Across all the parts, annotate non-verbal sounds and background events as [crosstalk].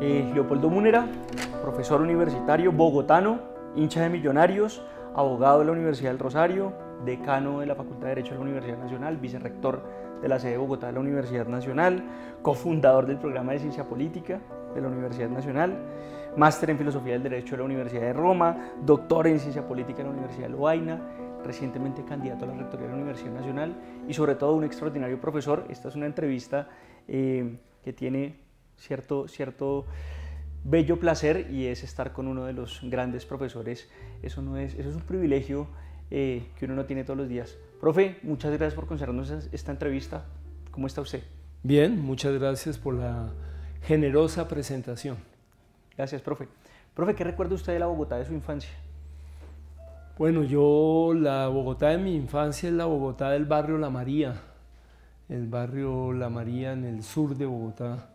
Eh, Leopoldo Múnera, profesor universitario, bogotano, hincha de millonarios, abogado de la Universidad del Rosario, decano de la Facultad de Derecho de la Universidad Nacional, vicerrector de la sede de Bogotá de la Universidad Nacional, cofundador del programa de Ciencia Política de la Universidad Nacional, máster en Filosofía del Derecho de la Universidad de Roma, doctor en Ciencia Política de la Universidad de Lovaina, recientemente candidato a la Rectoría de la Universidad Nacional y sobre todo un extraordinario profesor. Esta es una entrevista eh, que tiene cierto, cierto bello placer y es estar con uno de los grandes profesores. Eso, no es, eso es un privilegio eh, que uno no tiene todos los días. Profe, muchas gracias por concedernos esta entrevista. ¿Cómo está usted? Bien, muchas gracias por la generosa presentación. Gracias, profe. Profe, ¿qué recuerda usted de la Bogotá de su infancia? Bueno, yo la Bogotá de mi infancia es la Bogotá del barrio La María, el barrio La María en el sur de Bogotá,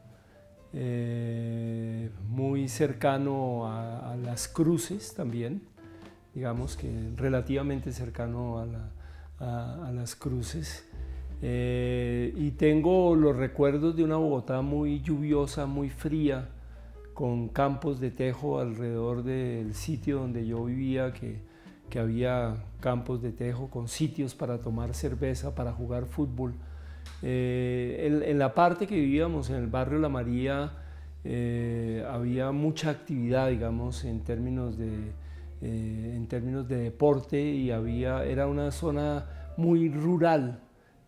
eh, muy cercano a, las cruces también, digamos que relativamente cercano a, las cruces. Eh, y tengo los recuerdos de una Bogotá muy lluviosa, muy fría, con campos de tejo alrededor del sitio donde yo vivía, que que había campos de tejo con sitios para tomar cerveza, para jugar fútbol. Eh, en, la parte que vivíamos, en el barrio La María, eh, había mucha actividad, digamos, en términos de, eh, en términos de deporte y había, era una zona muy rural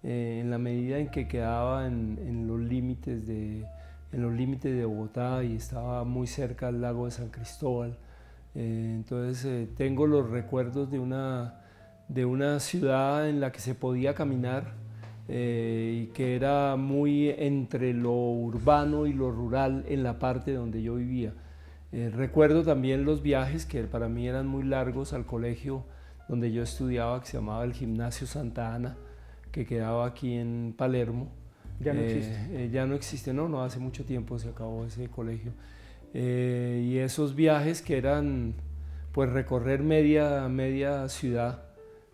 en la medida en que quedaba en, en los límites de, en los límites de Bogotá y estaba muy cerca al lago de San Cristóbal. Eh, entonces eh, tengo los recuerdos de una, de una ciudad en la que se podía caminar eh, y que era muy entre lo urbano y lo rural en la parte donde yo vivía. recuerdo también los viajes que para mí eran muy largos al colegio donde yo estudiaba, que se llamaba el Gimnasio Santa Ana, que quedaba aquí en Palermo. Ya no existe. ya no existe, no, no, hace mucho tiempo se acabó ese colegio. Eh, y esos viajes que eran pues recorrer media, media ciudad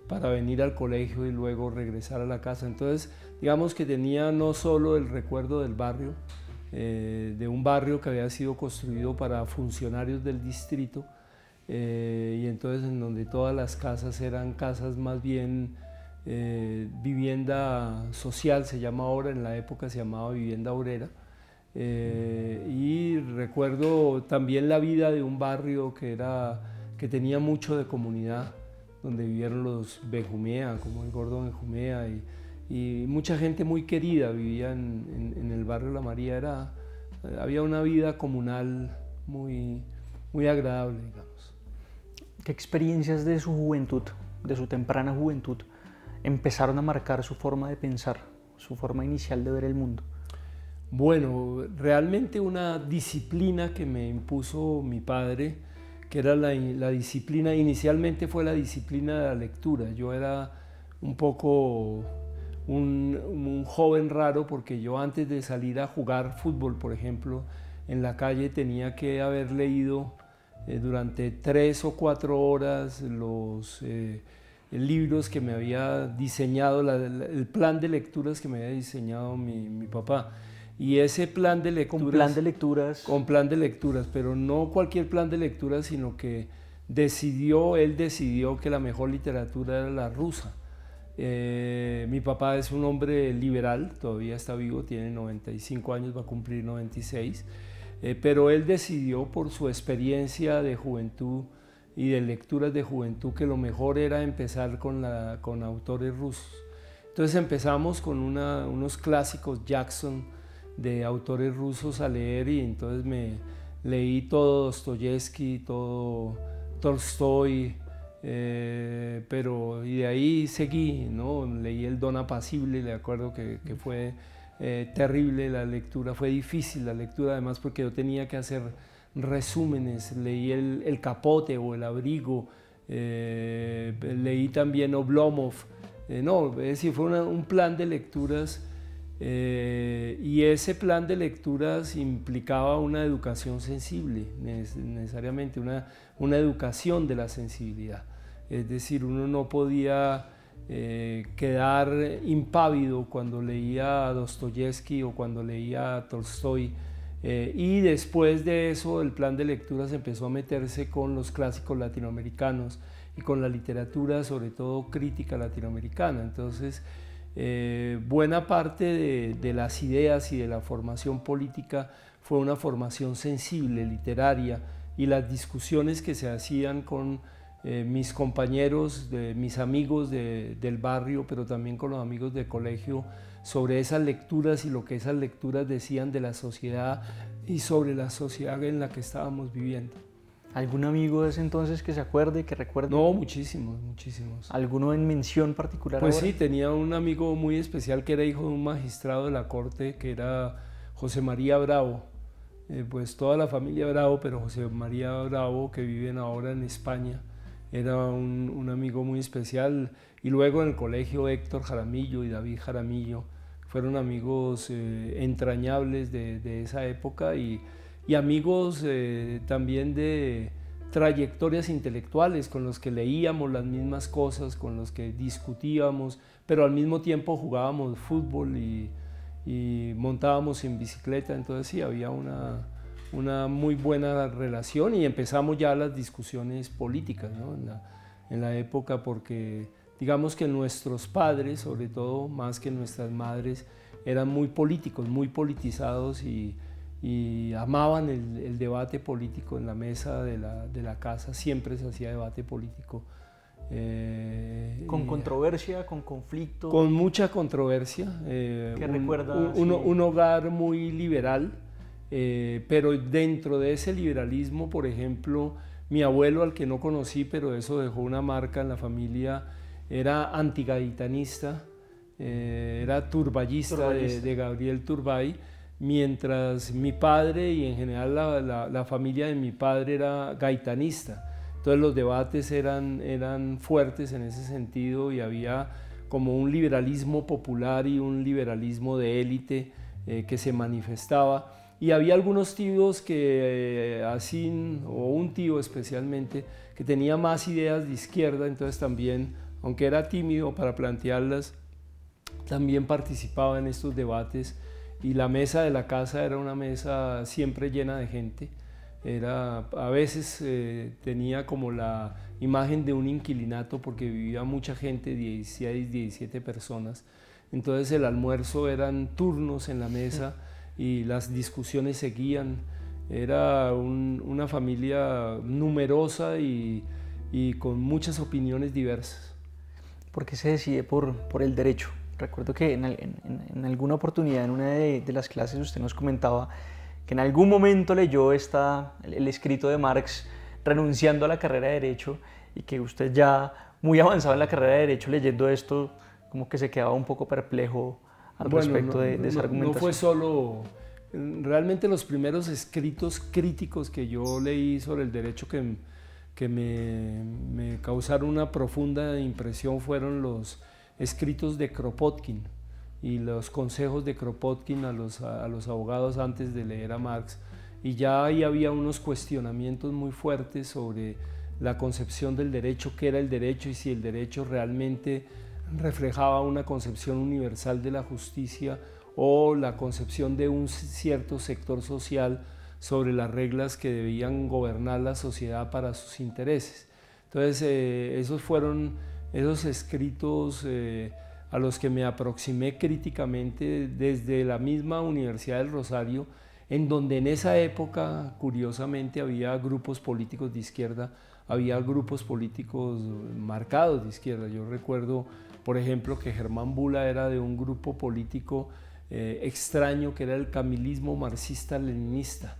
para venir al colegio y luego regresar a la casa. Entonces, digamos que tenía no solo el recuerdo del barrio, eh, de un barrio que había sido construido para funcionarios del distrito, eh, y entonces en donde todas las casas eran casas más bien vivienda social, se llama ahora, en la época se llamaba vivienda obrera, eh, y recuerdo también la vida de un barrio que, era, que tenía mucho de comunidad, donde vivieron los Benjumea, como el gordo Benjumea, y, y mucha gente muy querida vivía en, en, el barrio La María. Era, había una vida comunal muy, muy agradable, digamos. ¿Qué experiencias de su juventud, de su temprana juventud, empezaron a marcar su forma de pensar, su forma inicial de ver el mundo? Bueno, realmente una disciplina que me impuso mi padre, era la, disciplina, inicialmente fue la disciplina de la lectura. Yo era un poco un, joven raro porque yo antes de salir a jugar fútbol, por ejemplo, en la calle tenía que haber leído eh, durante tres o cuatro horas los eh, libros que me había diseñado, el plan de lecturas que me había diseñado mi papá. Y ese plan de lecturas... Con plan de lecturas. Con plan de lecturas, pero no cualquier plan de lecturas, sino que decidió, él decidió que la mejor literatura era la rusa. Eh, mi papá es un hombre liberal, todavía está vivo, tiene 95 años, va a cumplir 96, eh, pero él decidió por su experiencia de juventud y de lecturas de juventud que lo mejor era empezar con, la, con autores rusos. Entonces empezamos con unos clásicos, Jackson, de autores rusos a leer y entonces me leí todo Dostoyevsky, todo Tolstoy, eh, pero y de ahí seguí, ¿no? leí El Don Apacible, le acuerdo que, fue eh, terrible la lectura, fue difícil la lectura además porque yo tenía que hacer resúmenes, leí El, Capote o El Abrigo, eh, leí también Oblomov, no, es decir, fue un plan de lecturas eh, y ese plan de lecturas implicaba una educación sensible, necesariamente una, una educación de la sensibilidad. Es decir, uno no podía eh, quedar impávido cuando leía a Dostoyevsky o cuando leía a Tolstoy, Eh, y después de eso el plan de lecturas empezó a meterse con los clásicos latinoamericanos y con la literatura, sobre todo crítica latinoamericana. Entonces, eh, buena parte de, de, las ideas y de la formación política fue una formación sensible, literaria, y las discusiones que se hacían con eh, mis compañeros, de, mis amigos del barrio, pero también con los amigos del colegio, sobre esas lecturas y lo que esas lecturas decían de la sociedad y sobre la sociedad en la que estábamos viviendo. ¿Algún amigo de ese entonces que se acuerde, que recuerde? No, muchísimos, muchísimos. ¿Alguno en mención particular? Pues ahora? sí, tenía un amigo muy especial que era hijo de un magistrado de la corte, que era José María Bravo. Eh, pues toda la familia Bravo, pero José María Bravo, que viven ahora en España, era un, un, amigo muy especial. Y luego en el colegio Héctor Jaramillo y David Jaramillo fueron amigos eh, entrañables de, de, esa época y, y amigos eh, también de trayectorias intelectuales con los que leíamos las mismas cosas, con los que discutíamos, pero al mismo tiempo jugábamos fútbol y, y montábamos en bicicleta, entonces sí, había una, una muy buena relación y empezamos ya las discusiones políticas ¿no? en, la, en, la, época porque digamos que nuestros padres, sobre todo más que nuestras madres, eran muy políticos, muy politizados y, y amaban el, el, debate político en la mesa de la, de la, casa, siempre se hacía debate político. Eh, con controversia, con conflicto. Con mucha controversia. Eh, ¿Qué recuerda? Un, un, un, hogar muy liberal, eh, pero dentro de ese liberalismo, por ejemplo, mi abuelo, al que no conocí, pero eso dejó una marca en la familia, era antigaditanista, eh, era turballista de, de, Gabriel Turbay, mientras mi padre y en general la, familia de mi padre era gaitanista. Entonces los debates eran, eran fuertes en ese sentido y había como un liberalismo popular y un liberalismo de élite eh, que se manifestaba. Y había algunos tíos que, eh, así, o un tío especialmente, que tenía más ideas de izquierda, entonces también, aunque era tímido para plantearlas, también participaba en estos debates y la mesa de la casa era una mesa siempre llena de gente. Era, a veces eh, tenía como la imagen de un inquilinato porque vivía mucha gente, 16, 17 personas. Entonces el almuerzo eran turnos en la mesa y las discusiones seguían. Era un, una familia numerosa y, y, con muchas opiniones diversas. ¿Por qué se decide por, por el derecho? Recuerdo que en, en, en alguna oportunidad, en una de, de las clases, usted nos comentaba que en algún momento leyó esta, el, el, escrito de Marx renunciando a la carrera de Derecho y que usted ya muy avanzado en la carrera de Derecho leyendo esto, como que se quedaba un poco perplejo al bueno, respecto no, de, de, esa no, argumentación. No fue solo, realmente los primeros escritos críticos que yo leí sobre el derecho que, que me, me causaron una profunda impresión fueron los escritos de Kropotkin y los consejos de Kropotkin a los, a los abogados antes de leer a Marx. Y ya ahí había unos cuestionamientos muy fuertes sobre la concepción del derecho, qué era el derecho y si el derecho realmente reflejaba una concepción universal de la justicia o la concepción de un cierto sector social sobre las reglas que debían gobernar la sociedad para sus intereses. Entonces, eh, esos fueron esos escritos eh, a los que me aproximé críticamente desde la misma Universidad del Rosario, en donde en esa época, curiosamente, había grupos políticos de izquierda, había grupos políticos marcados de izquierda. Yo recuerdo, por ejemplo, que Germán Bula era de un grupo político eh, extraño que era el camilismo marxista-leninista.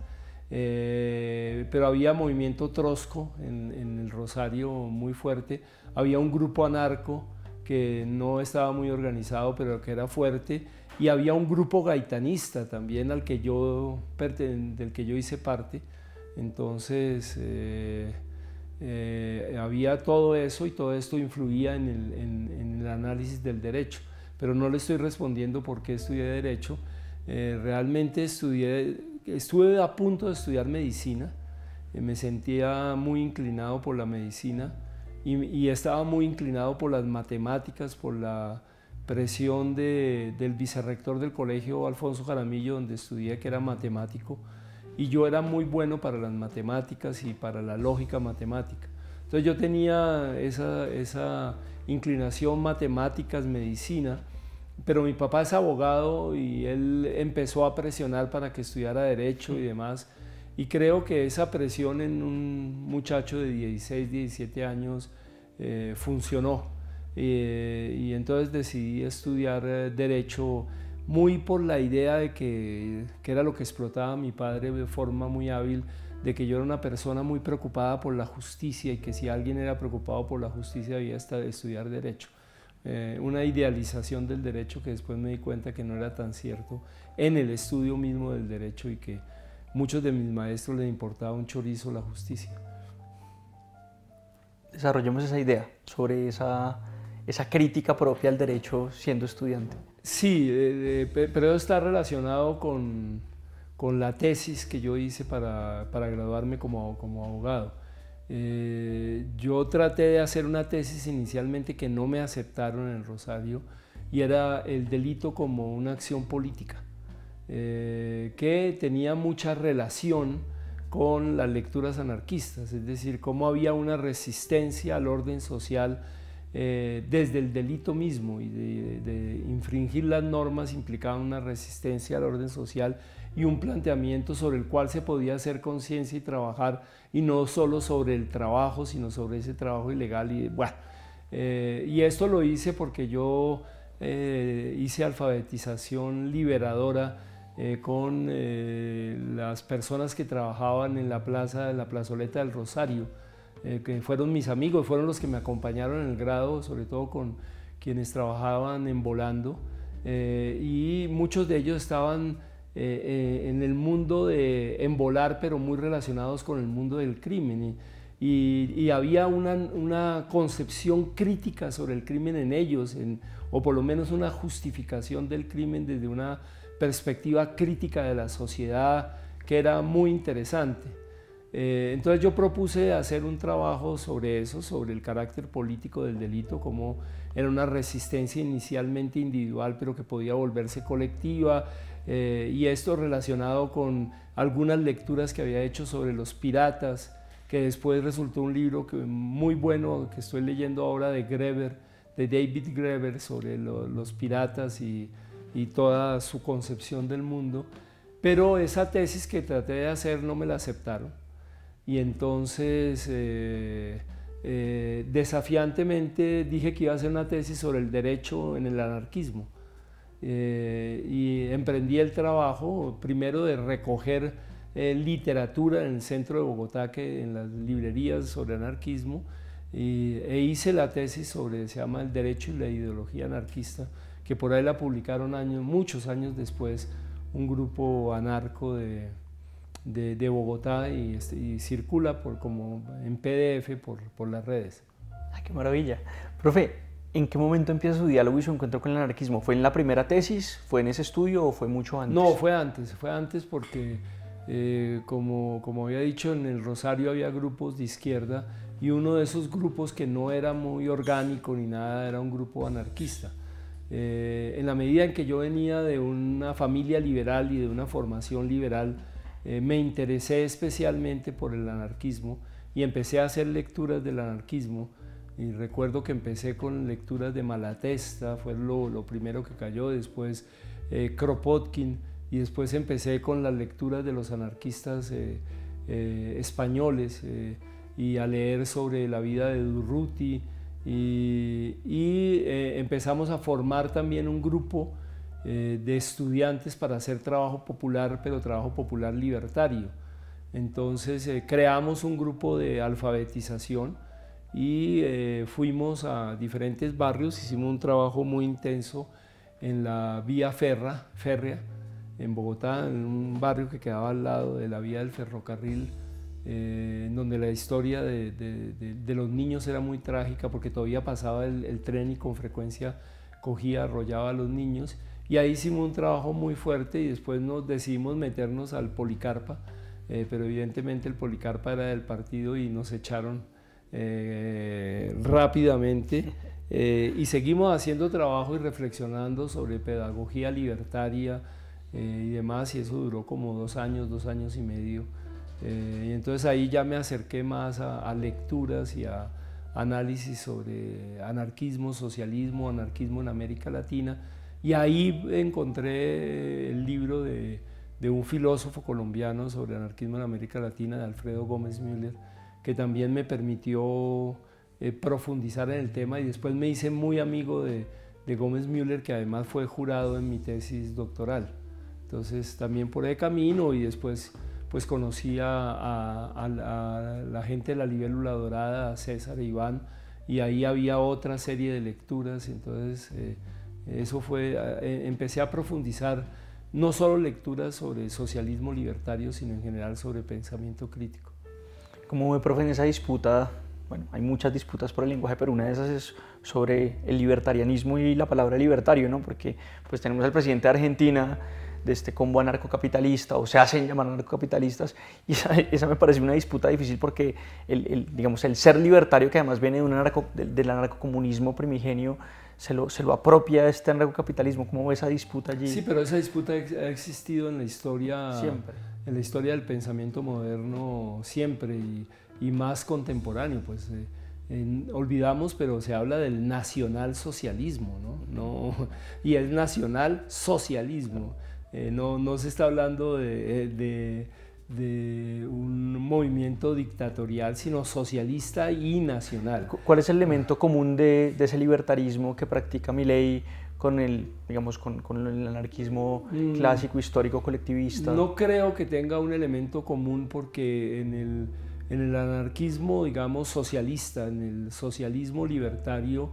Eh, pero había movimiento trosco en, en, el Rosario muy fuerte, había un grupo anarco que no estaba muy organizado pero que era fuerte. Y había un grupo gaitanista también al que yo, del que yo hice parte, entonces eh, eh, había todo eso y todo esto influía en el, en, en el, análisis del derecho, pero no le estoy respondiendo por qué estudié derecho, eh, realmente estudié estuve a punto de estudiar medicina, eh, me sentía muy inclinado por la medicina y, estaba muy inclinado por las matemáticas, por la, presión del vicerrector del colegio Alfonso Jaramillo, donde estudié, que era matemático, y yo era muy bueno para las matemáticas y para la lógica matemática. Entonces yo tenía esa inclinación matemáticas, medicina, pero mi papá es abogado y él empezó a presionar para que estudiara derecho y demás. Y creo que esa presión en un muchacho de 16, 17 años eh, funcionó. Eh, y entonces decidí estudiar eh, derecho muy por la idea de que, que, era lo que explotaba mi padre de forma muy hábil, de que yo era una persona muy preocupada por la justicia y que si alguien era preocupado por la justicia debía estar, estudiar derecho. Una idealización del derecho que después me di cuenta que no era tan cierto en el estudio mismo del derecho y que muchos de mis maestros les importaba un chorizo la justicia. Desarrollemos esa idea sobre esa, esa crítica propia al derecho siendo estudiante. Sí, pero está relacionado con, con, la tesis que yo hice para, para graduarme como, como abogado. Eh, yo traté de hacer una tesis inicialmente que no me aceptaron en Rosario y era el delito como una acción política. Eh, que tenía mucha relación con las lecturas anarquistas, es decir, cómo había una resistencia al orden social eh, desde el delito mismo y de, infringir las normas implicaba una resistencia al orden social y un planteamiento sobre el cual se podía hacer conciencia y trabajar y no solo sobre el trabajo, sino sobre ese trabajo ilegal y bueno, eh, y esto lo hice porque yo hice alfabetización liberadora eh, con eh, las personas que trabajaban en la plaza, la plazoleta del Rosario, eh, que fueron mis amigos, fueron los que me acompañaron en el grado, sobre todo con quienes trabajaban en volando, y muchos de ellos estaban en el mundo de en volar, pero muy relacionados con el mundo del crimen. Y, había una, una, concepción crítica sobre el crimen en ellos, o por lo menos una justificación del crimen desde una perspectiva crítica de la sociedad que era muy interesante. Eh, entonces yo propuse hacer un trabajo sobre eso, sobre el carácter político del delito, como era una resistencia inicialmente individual, pero que podía volverse colectiva, eh, y esto relacionado con algunas lecturas que había hecho sobre los piratas, que después resultó un libro muy bueno que estoy leyendo ahora de Greber, de David Greber, sobre los piratas y y toda su concepción del mundo, pero esa tesis que traté de hacer no me la aceptaron. Y entonces, eh, eh, desafiantemente, dije que iba a hacer una tesis sobre el derecho en el anarquismo. Eh, y emprendí el trabajo, primero de recoger literatura en el centro de Bogotá, que en las librerías sobre anarquismo, y, e hice la tesis sobre, se llama El derecho y la ideología anarquista, que por ahí la publicaron años, muchos años después, un grupo anarco de, de, Bogotá y, este, y, circula por, como en PDF por, por las redes. ¡Ay, qué maravilla! Profe, ¿en qué momento empieza su diálogo y su encuentro con el anarquismo? ¿Fue en la primera tesis? ¿Fue en ese estudio o fue mucho antes? No, fue antes, fue antes porque, eh, como, como había dicho, en el Rosario había grupos de izquierda y uno de esos grupos que no era muy orgánico ni nada, era un grupo anarquista. Eh, en la medida en que yo venía de una familia liberal y de una formación liberal, eh, me interesé especialmente por el anarquismo y empecé a hacer lecturas del anarquismo. Y recuerdo que empecé con lecturas de Malatesta, fue lo, primero que cayó, después eh, Kropotkin, y después empecé con las lecturas de los anarquistas españoles y a leer sobre la vida de Durruti, y, eh, empezamos a formar también un grupo eh, de estudiantes para hacer trabajo popular, pero trabajo popular libertario. Entonces eh, creamos un grupo de alfabetización y fuimos a diferentes barrios, hicimos un trabajo muy intenso en la vía ferra, férrea, en Bogotá, en un barrio que quedaba al lado de la vía del ferrocarril eh, donde la historia de, los niños era muy trágica porque todavía pasaba el, tren y con frecuencia cogía, arrollaba a los niños. Y ahí hicimos un trabajo muy fuerte y después nos decidimos meternos al Policarpa, eh, pero evidentemente el Policarpa era del partido y nos echaron eh, rápidamente. Eh, y seguimos haciendo trabajo y reflexionando sobre pedagogía libertaria eh, y demás, y eso duró como dos años, dos años y medio. y entonces ahí ya me acerqué más a, a lecturas y a análisis sobre anarquismo, socialismo, anarquismo en América Latina, y ahí encontré el libro de de un filósofo colombiano sobre anarquismo en América Latina, de Alfredo Gómez Müller, que también me permitió eh, profundizar en el tema y después me hice muy amigo de, Gómez Müller, que además fue jurado en mi tesis doctoral. Entonces también por ese camino y después pues conocí a, la gente de la libélula dorada, a César e Iván, y ahí había otra serie de lecturas, entonces eh, eso fue, eh, empecé a profundizar no solo lecturas sobre socialismo libertario, sino en general sobre pensamiento crítico. Como ve, profe, en esa disputa, bueno, hay muchas disputas por el lenguaje, pero una de esas es sobre el libertarianismo y la palabra libertario, ¿no? Porque pues tenemos al presidente de Argentina de este combo anarcocapitalista o se hacen llamar anarcocapitalistas y esa, me parece una disputa difícil porque el, digamos, el ser libertario que además viene de un anarco, del anarcocomunismo primigenio se lo, se lo apropia este anarcocapitalismo. ¿Cómo ve esa disputa allí? Sí, pero esa disputa ha existido en la historia, siempre. en la historia del pensamiento moderno siempre y, y más contemporáneo. Pues, eh, olvidamos, pero se habla del nacionalsocialismo, ¿no? no y es nacional socialismo. Eh, no, no, se está hablando de, de de un movimiento dictatorial, sino socialista y nacional. ¿Cuál es el elemento común de, ese libertarismo que practica Milley con el, digamos, con, con el anarquismo mm. clásico, histórico, colectivista? No creo que tenga un elemento común porque en el, en el anarquismo, digamos, socialista, en el socialismo libertario,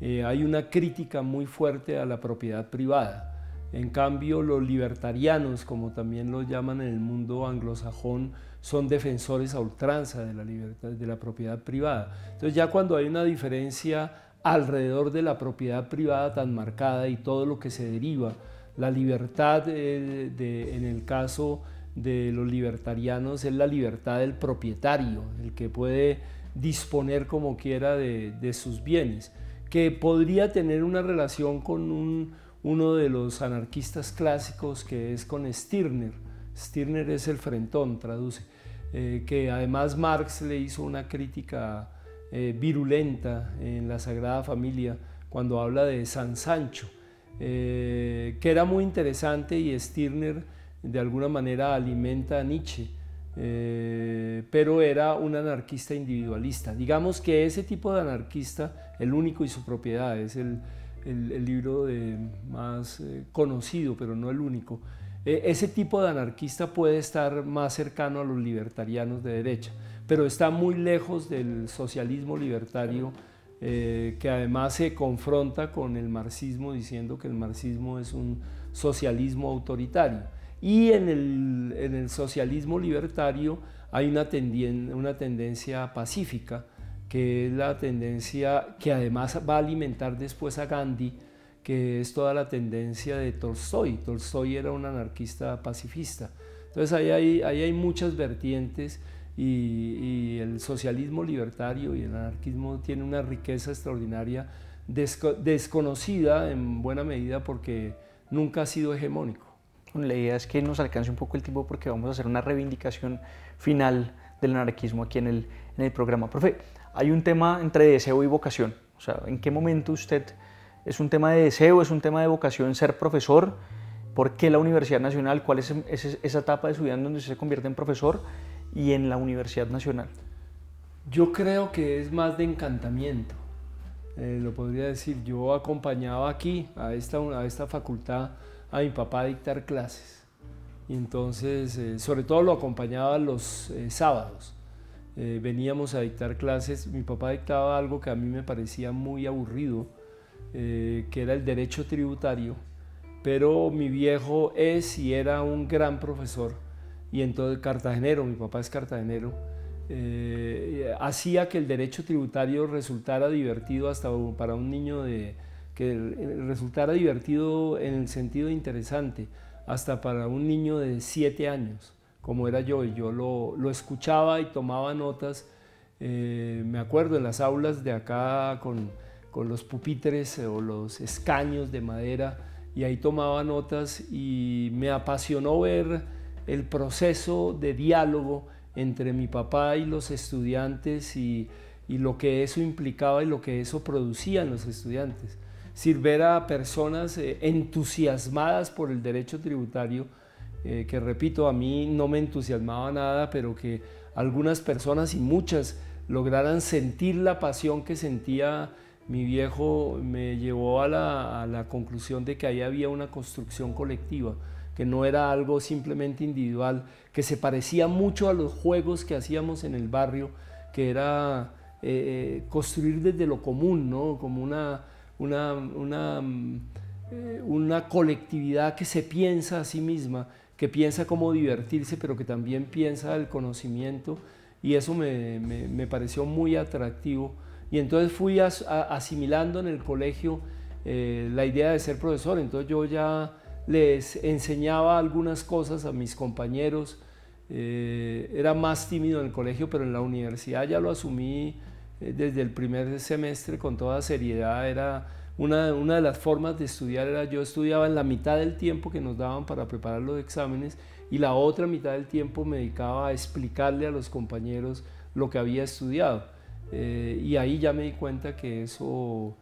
eh, hay una crítica muy fuerte a la propiedad privada. En cambio, los libertarianos, como también los llaman en el mundo anglosajón, son defensores a ultranza de la libertad, de la propiedad privada. Entonces ya cuando hay una diferencia alrededor de la propiedad privada tan marcada y todo lo que se deriva, la libertad eh, en el caso de los libertarianos es la libertad del propietario, el que puede disponer como quiera de sus bienes, que podría tener una relación con un uno de los anarquistas clásicos que es con Stirner. Stirner es el frentón, traduce, eh, que además Marx le hizo una crítica eh, virulenta en la Sagrada Familia cuando habla de San Sancho, eh, que era muy interesante y Stirner de alguna manera alimenta a Nietzsche. pero era un anarquista individualista. Digamos que ese tipo de anarquista, el único y su propiedad, es el, el, libro más eh, conocido, pero no el único. E, ese tipo de anarquista puede estar más cercano a los libertarianos de derecha, pero está muy lejos del socialismo libertario, eh, que además se confronta con el marxismo diciendo que el marxismo es un socialismo autoritario. Y en el, en el socialismo libertario hay una, una tendencia pacífica, que es la tendencia que además va a alimentar después a Gandhi, que es toda la tendencia de Tolstoy. Tolstoy era un anarquista pacifista. Entonces ahí hay, ahí hay muchas vertientes y, el socialismo libertario y el anarquismo tiene una riqueza extraordinaria, desconocida en buena medida porque nunca ha sido hegemónico. la idea es que nos alcance un poco el tiempo porque vamos a hacer una reivindicación final del anarquismo aquí en el, en el programa. Profe, hay un tema entre deseo y vocación. O sea, ¿en qué momento usted es un tema de deseo, es un tema de vocación ser profesor? ¿Por qué la Universidad Nacional? ¿Cuál es, esa etapa de su vida en donde se convierte en profesor y en la Universidad Nacional? Yo creo que es más de encantamiento. Eh, lo podría decir, yo acompañaba aquí, a esta, a esta facultad, a mi papá a dictar clases. Y entonces, eh, sobre todo lo acompañaba los eh, sábados. Eh, veníamos a dictar clases, mi papá dictaba algo que a mí me parecía muy aburrido, eh, que era el derecho tributario, pero mi viejo es y era un gran profesor, y entonces cartagenero, mi papá es cartagenero, eh, hacía que el derecho tributario resultara divertido hasta para un niño de que resultara divertido en el sentido interesante, hasta para un niño de siete años como era yo, y yo lo, lo escuchaba y tomaba notas. Eh, me acuerdo en las aulas de acá con, con los pupitres o los escaños de madera y ahí tomaba notas y me apasionó ver el proceso de diálogo entre mi papá y los estudiantes y, y lo que eso implicaba y lo que eso producía en los estudiantes. Sirver a personas eh, entusiasmadas por el derecho tributario, eh, que repito, a mí no me entusiasmaba nada, pero que algunas personas y muchas lograran sentir la pasión que sentía mi viejo, me llevó a la, a la conclusión de que ahí había una construcción colectiva que no era algo simplemente individual, que se parecía mucho a los juegos que hacíamos en el barrio, que era eh, construir desde lo común, ¿no? como una, una, una, eh, una, colectividad que se piensa a sí misma, que piensa cómo divertirse, pero que también piensa el conocimiento, y eso me, me, pareció muy atractivo. Y entonces fui asimilando en el colegio eh, la idea de ser profesor, entonces yo ya les enseñaba algunas cosas a mis compañeros. Eh, era más tímido en el colegio, pero en la universidad ya lo asumí eh, desde el primer semestre con toda seriedad. Era una, de las formas de estudiar era yo estudiaba en la mitad del tiempo que nos daban para preparar los exámenes y la otra mitad del tiempo me dedicaba a explicarle a los compañeros lo que había estudiado. Eh, y ahí ya me di cuenta que eso,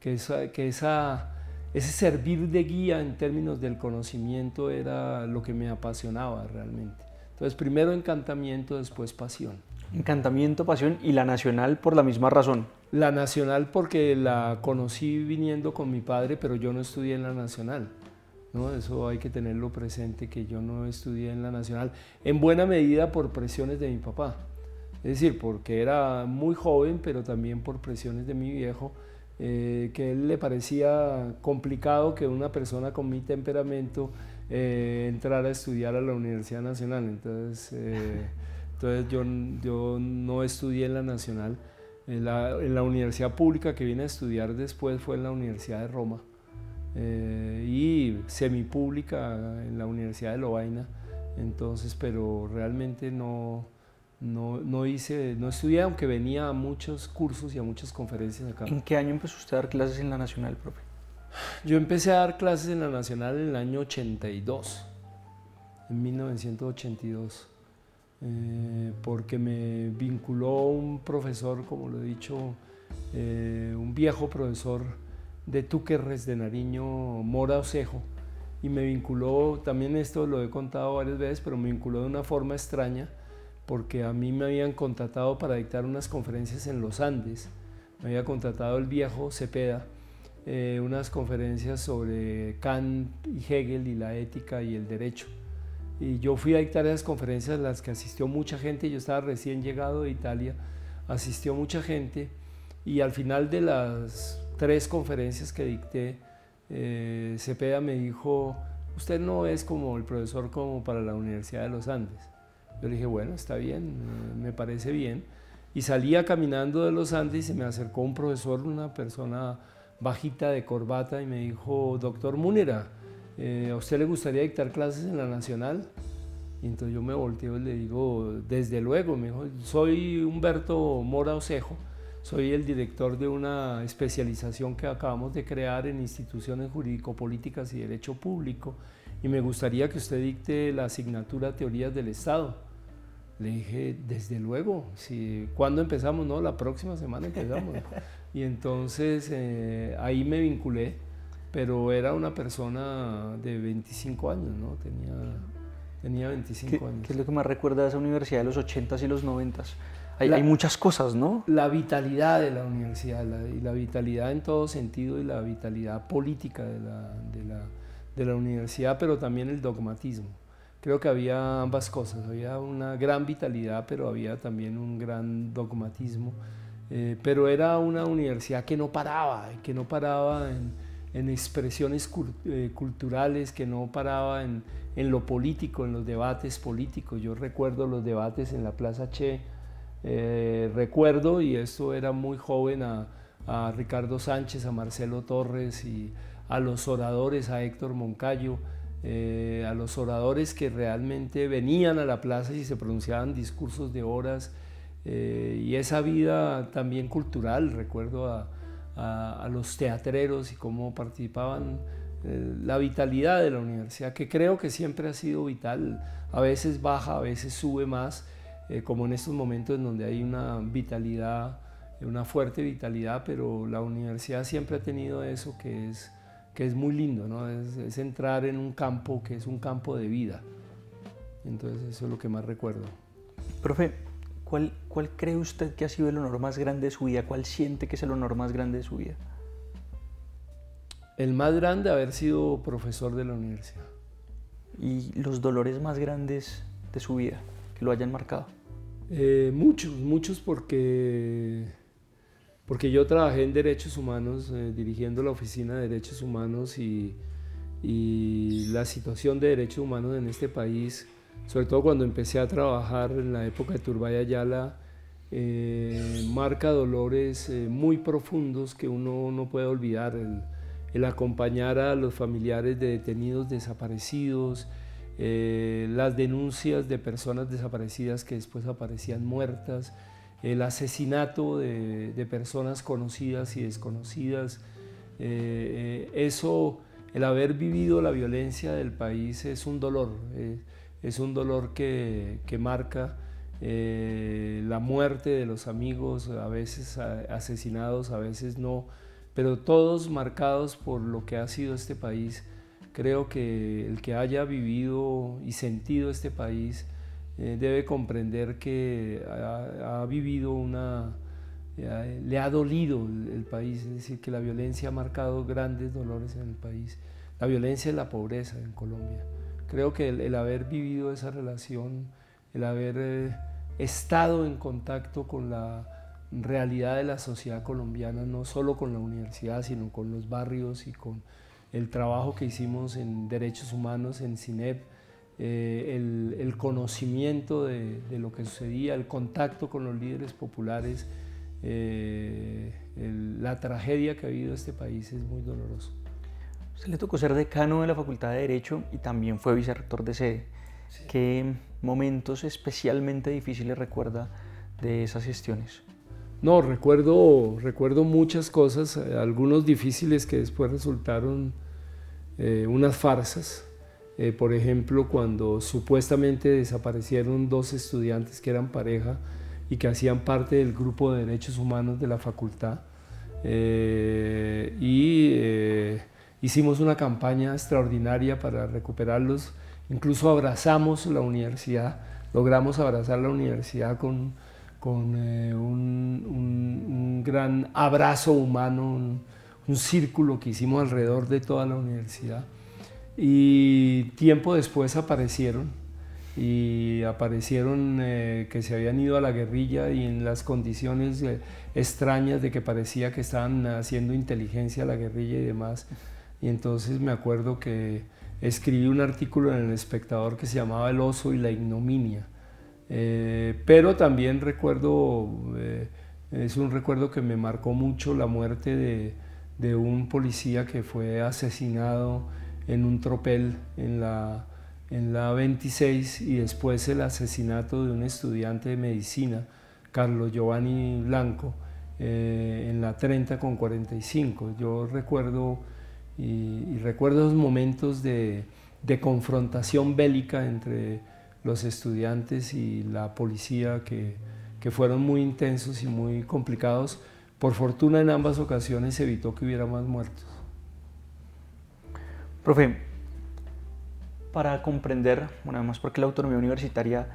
que esa, que esa ese servir de guía en términos del conocimiento era lo que me apasionaba realmente. Entonces, primero encantamiento, después pasión. Encantamiento, pasión y la nacional por la misma razón. La nacional porque la conocí viniendo con mi padre, pero yo no estudié en la nacional. ¿no? Eso hay que tenerlo presente, que yo no estudié en la nacional, en buena medida por presiones de mi papá. Es decir, porque era muy joven, pero también por presiones de mi viejo eh, que a él le parecía complicado que una persona con mi temperamento eh, entrara a estudiar a la Universidad Nacional. Entonces, eh, entonces yo, yo no estudié en la Nacional. En la, en la, universidad pública que vine a estudiar después fue en la Universidad de Roma y semipública en la Universidad de Lovaina. Entonces, pero realmente no, no, no, hice, no estudié, aunque venía a muchos cursos y a muchas conferencias acá. ¿En qué año empezó usted a dar clases en la Nacional, profe? Yo empecé a dar clases en la Nacional en el año 82, en 1982, eh, porque me vinculó un profesor, como lo he dicho, eh, un viejo profesor de Túquerres de Nariño, Mora Osejo, y me vinculó, también esto lo he contado varias veces, pero me vinculó de una forma extraña, porque a mí me habían contratado para dictar unas conferencias en los Andes. Me había contratado el viejo Cepeda, eh, unas conferencias sobre Kant y Hegel y la ética y el derecho. Y yo fui a dictar esas conferencias a las que asistió mucha gente, yo estaba recién llegado de Italia, asistió mucha gente y al final de las tres conferencias que dicté, eh, Cepeda me dijo, usted no es como el profesor como para la Universidad de los Andes. Yo le dije, bueno, está bien, me parece bien. Y salía caminando de los Andes y se me acercó un profesor, una persona bajita de corbata, y me dijo, doctor Múnera, eh, ¿a usted le gustaría dictar clases en la Nacional? Y entonces yo me volteo y le digo, desde luego, me dijo, soy Humberto Mora Osejo, soy el director de una especialización que acabamos de crear en instituciones jurídico-políticas y derecho público y me gustaría que usted dicte la asignatura Teorías del Estado. Le dije, desde luego, si, ¿cuándo empezamos? No, la próxima semana empezamos. [laughs] y entonces eh, ahí me vinculé, pero era una persona de 25 años, ¿no? Tenía, tenía 25 años. ¿Qué es lo que más recuerda de esa universidad de los 80s y los 90s? Hay, hay, muchas cosas, ¿no? La vitalidad de la universidad, la, y la vitalidad en todo sentido y la vitalidad política de la, de la de la universidad, pero también el dogmatismo. Creo que había ambas cosas, había una gran vitalidad, pero había también un gran dogmatismo. Eh, pero era una universidad que no paraba, que no paraba en, expresiones eh, culturales, que no paraba en, lo político, en los debates políticos. Yo recuerdo los debates en la Plaza Che, eh, recuerdo, y esto era muy joven, a, a Ricardo Sánchez, a Marcelo Torres y a los oradores, a Héctor Moncayo, eh, a los oradores que realmente venían a la plaza y se pronunciaban discursos de horas, eh, y esa vida también cultural, recuerdo a, a, los teatreros y cómo participaban, eh, la vitalidad de la universidad, que creo que siempre ha sido vital, a veces baja, a veces sube más, eh, como en estos momentos en donde hay una vitalidad, una fuerte vitalidad, pero la universidad siempre ha tenido eso que es, que es muy lindo, ¿no? es, es entrar en un campo que es un campo de vida. Entonces eso es lo que más recuerdo. Profe, ¿cuál, ¿cuál cree usted que ha sido el honor más grande de su vida? ¿Cuál siente que es el honor más grande de su vida? El más grande haber sido profesor de la universidad. ¿Y los dolores más grandes de su vida que lo hayan marcado? Eh, muchos, muchos porque, porque yo trabajé en derechos humanos, eh, dirigiendo la oficina de derechos humanos y, y la situación de derechos humanos en este país sobre todo cuando empecé a trabajar en la época de Turbay Ayala, eh, marca dolores eh, muy profundos que uno no puede olvidar. El, acompañar a los familiares de detenidos desaparecidos, eh, las denuncias de personas desaparecidas que después aparecían muertas, el asesinato de, de personas conocidas y desconocidas. eso, el haber vivido la violencia del país es un dolor es un dolor que, marca eh, la muerte de los amigos, a veces asesinados, a veces no, pero todos marcados por lo que ha sido este país. Creo que el que haya vivido y sentido este país eh, debe comprender que ha, vivido una, eh, le ha dolido el, país, es decir, que la violencia ha marcado grandes dolores en el país. La violencia es la pobreza en Colombia. Creo que el, haber vivido esa relación, el haber eh, estado en contacto con la realidad de la sociedad colombiana, no solo con la universidad, sino con los barrios y con el trabajo que hicimos en derechos humanos en CINEP, eh, el, conocimiento de, lo que sucedía, el contacto con los líderes populares, eh, la tragedia que ha habido este país es muy doloroso. Se le tocó ser decano de la Facultad de Derecho y también fue vicerrector de sede. ¿Qué momentos especialmente difíciles recuerda de esas gestiones? No, recuerdo, recuerdo muchas cosas, eh, algunos difíciles que después resultaron eh, unas farsas. Eh, por ejemplo, cuando supuestamente desaparecieron dos estudiantes que eran pareja y que hacían parte del grupo de derechos humanos de la facultad. y Hicimos una campaña extraordinaria para recuperarlos, incluso abrazamos la universidad, logramos abrazar la universidad con, con eh, un, gran abrazo humano, un, círculo que hicimos alrededor de toda la universidad. Y tiempo después aparecieron, y aparecieron eh, que se habían ido a la guerrilla y en las condiciones eh, extrañas de que parecía que estaban haciendo inteligencia a la guerrilla y demás. Y entonces me acuerdo que escribí un artículo en El Espectador que se llamaba El oso y la ignominia. Eh, pero también recuerdo, eh, es un recuerdo que me marcó mucho la muerte de, un policía que fue asesinado en un tropel en la, en la 26 y después el asesinato de un estudiante de medicina, Carlos Giovanni Blanco, eh, en la 30 con 45. Yo recuerdo y, recuerdo esos momentos de, confrontación bélica entre los estudiantes y la policía que, fueron muy intensos y muy complicados. Por fortuna en ambas ocasiones se evitó que hubiera más muertos. Profe, para comprender, bueno, además porque la autonomía universitaria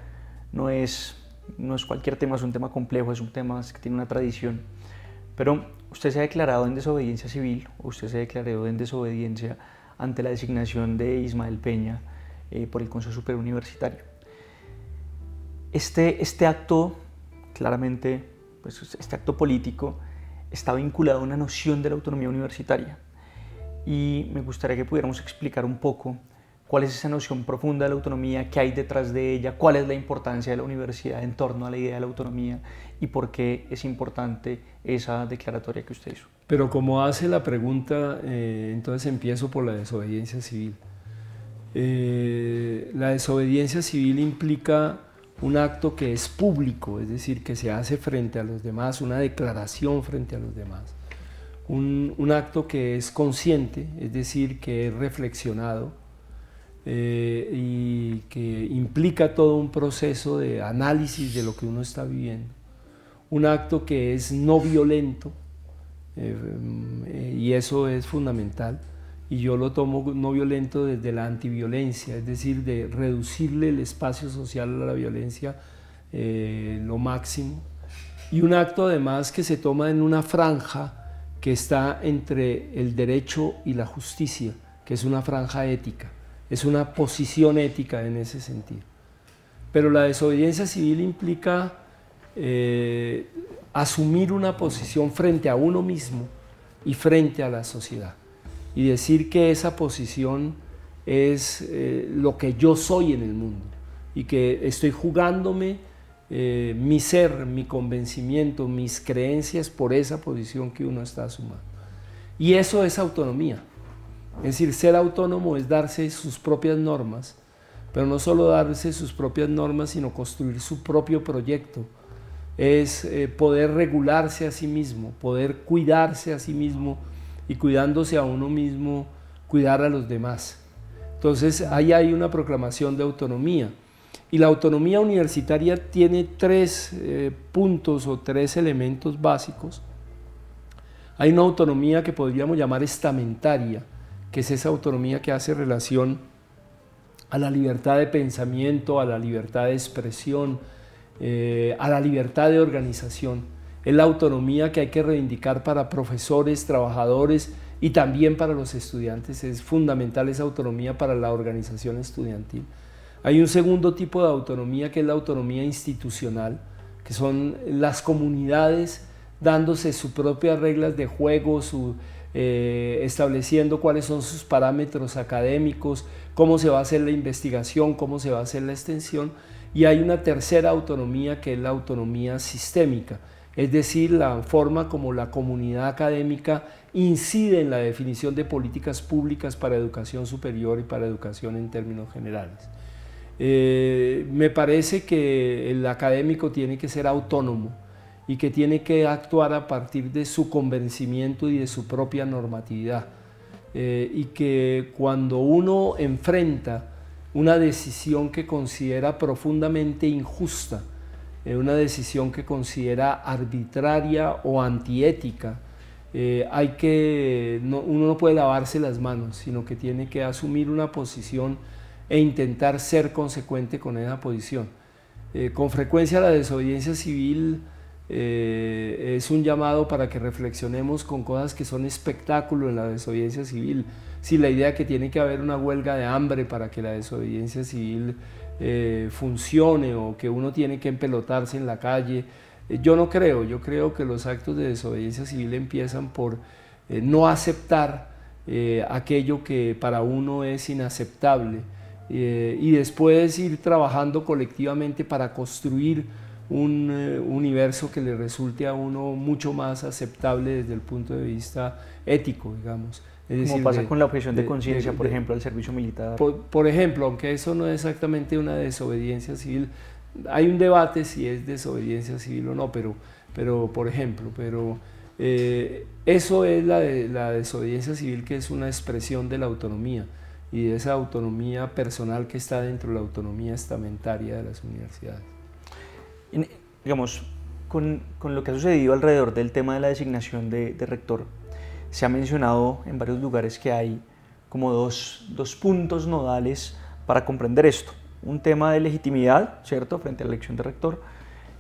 no es, no es cualquier tema, es un tema complejo, es un tema que tiene una tradición, pero usted se ha declarado en desobediencia civil, usted se ha declarado en desobediencia ante la designación de Ismael Peña eh, por el Consejo Superior Universitario. Este, este acto, claramente, pues este acto político, está vinculado a una noción de la autonomía universitaria. Y me gustaría que pudiéramos explicar un poco cuál es esa noción profunda de la autonomía, qué hay detrás de ella, cuál es la importancia de la universidad en torno a la idea de la autonomía y por qué es importante esa declaratoria que usted hizo. Pero como hace la pregunta, eh, entonces empiezo por la desobediencia civil. Eh, la desobediencia civil implica un acto que es público, es decir, que se hace frente a los demás, una declaración frente a los demás. un, acto que es consciente, es decir, que es reflexionado eh, y que implica todo un proceso de análisis de lo que uno está viviendo. Un acto que es no violento eh, y eso es fundamental. Y yo lo tomo no violento desde la antiviolencia, es decir, de reducirle el espacio social a la violencia eh, lo máximo. Y un acto además que se toma en una franja que está entre el derecho y la justicia, que es una franja ética, es una posición ética en ese sentido. Pero la desobediencia civil implica eh, asumir una posición frente a uno mismo y frente a la sociedad. Y decir que esa posición es eh, lo que yo soy en el mundo y que estoy jugándome eh, mi ser, mi convencimiento, mis creencias por esa posición que uno está asumiendo. Y eso es autonomía. Es decir, ser autónomo es darse sus propias normas, pero no solo darse sus propias normas, sino construir su propio proyecto. Es eh, poder regularse a sí mismo, poder cuidarse a sí mismo y cuidándose a uno mismo, cuidar a los demás. Entonces ahí hay una proclamación de autonomía. Y la autonomía universitaria tiene tres eh, puntos o tres elementos básicos. Hay una autonomía que podríamos llamar estamentaria, que es esa autonomía que hace relación a la libertad de pensamiento, a la libertad de expresión, eh, a la libertad de organización. Es la autonomía que hay que reivindicar para profesores, trabajadores y también para los estudiantes. Es fundamental esa autonomía para la organización estudiantil. Hay un segundo tipo de autonomía que es la autonomía institucional, que son las comunidades dándose sus propias reglas de juego, eh, estableciendo cuáles son sus parámetros académicos, cómo se va a hacer la investigación, cómo se va a hacer la extensión. Y hay una tercera autonomía que es la autonomía sistémica, es decir, la forma como la comunidad académica incide en la definición de políticas públicas para educación superior y para educación en términos generales. Eh, me parece que el académico tiene que ser autónomo y que tiene que actuar a partir de su convencimiento y de su propia normatividad. Eh, y que cuando uno enfrenta una decisión que considera profundamente injusta, eh, una decisión que considera arbitraria o antiética, hay que, uno no puede lavarse las manos, sino que tiene que asumir una posición e intentar ser consecuente con esa posición. Eh, con frecuencia la desobediencia civil eh, es un llamado para que reflexionemos con cosas que son espectáculo en la desobediencia civil. Si la idea que tiene que haber una huelga de hambre para que la desobediencia civil eh, funcione o que uno tiene que empelotarse en la calle, yo no creo, yo creo que los actos de desobediencia civil empiezan por no aceptar aquello que para uno es inaceptable eh, y después ir trabajando colectivamente para construir un eh, universo que le resulte a uno mucho más aceptable desde el punto de vista ético, digamos. Como pasa con la objeción de, conciencia, por ejemplo, al servicio militar. Por, ejemplo, aunque eso no es exactamente una desobediencia civil, hay un debate si es desobediencia civil o no, pero, pero por ejemplo, pero eh, eso es la, la desobediencia civil que es una expresión de la autonomía y de esa autonomía personal que está dentro de la autonomía estamentaria de las universidades. Digamos, con, con, lo que ha sucedido alrededor del tema de la designación de, rector, se ha mencionado en varios lugares que hay como dos, dos puntos nodales para comprender esto. Un tema de legitimidad, ¿cierto?, frente a la elección de rector,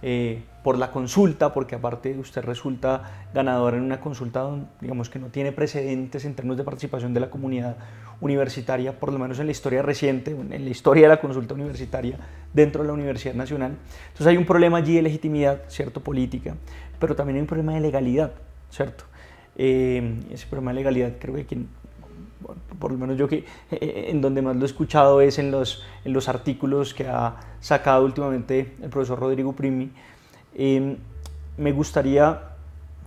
eh, por la consulta, porque aparte usted resulta ganador en una consulta, digamos que no tiene precedentes en términos de participación de la comunidad universitaria, por lo menos en la historia reciente, en la historia de la consulta universitaria dentro de la Universidad Nacional. Entonces hay un problema allí de legitimidad, ¿cierto?, política, pero también hay un problema de legalidad, ¿cierto? Eh, ese problema de legalidad creo que quien por lo menos yo que eh, eh, en donde más lo he escuchado es en los, en los artículos que ha sacado últimamente el profesor Rodrigo Primi. Em, me gustaría,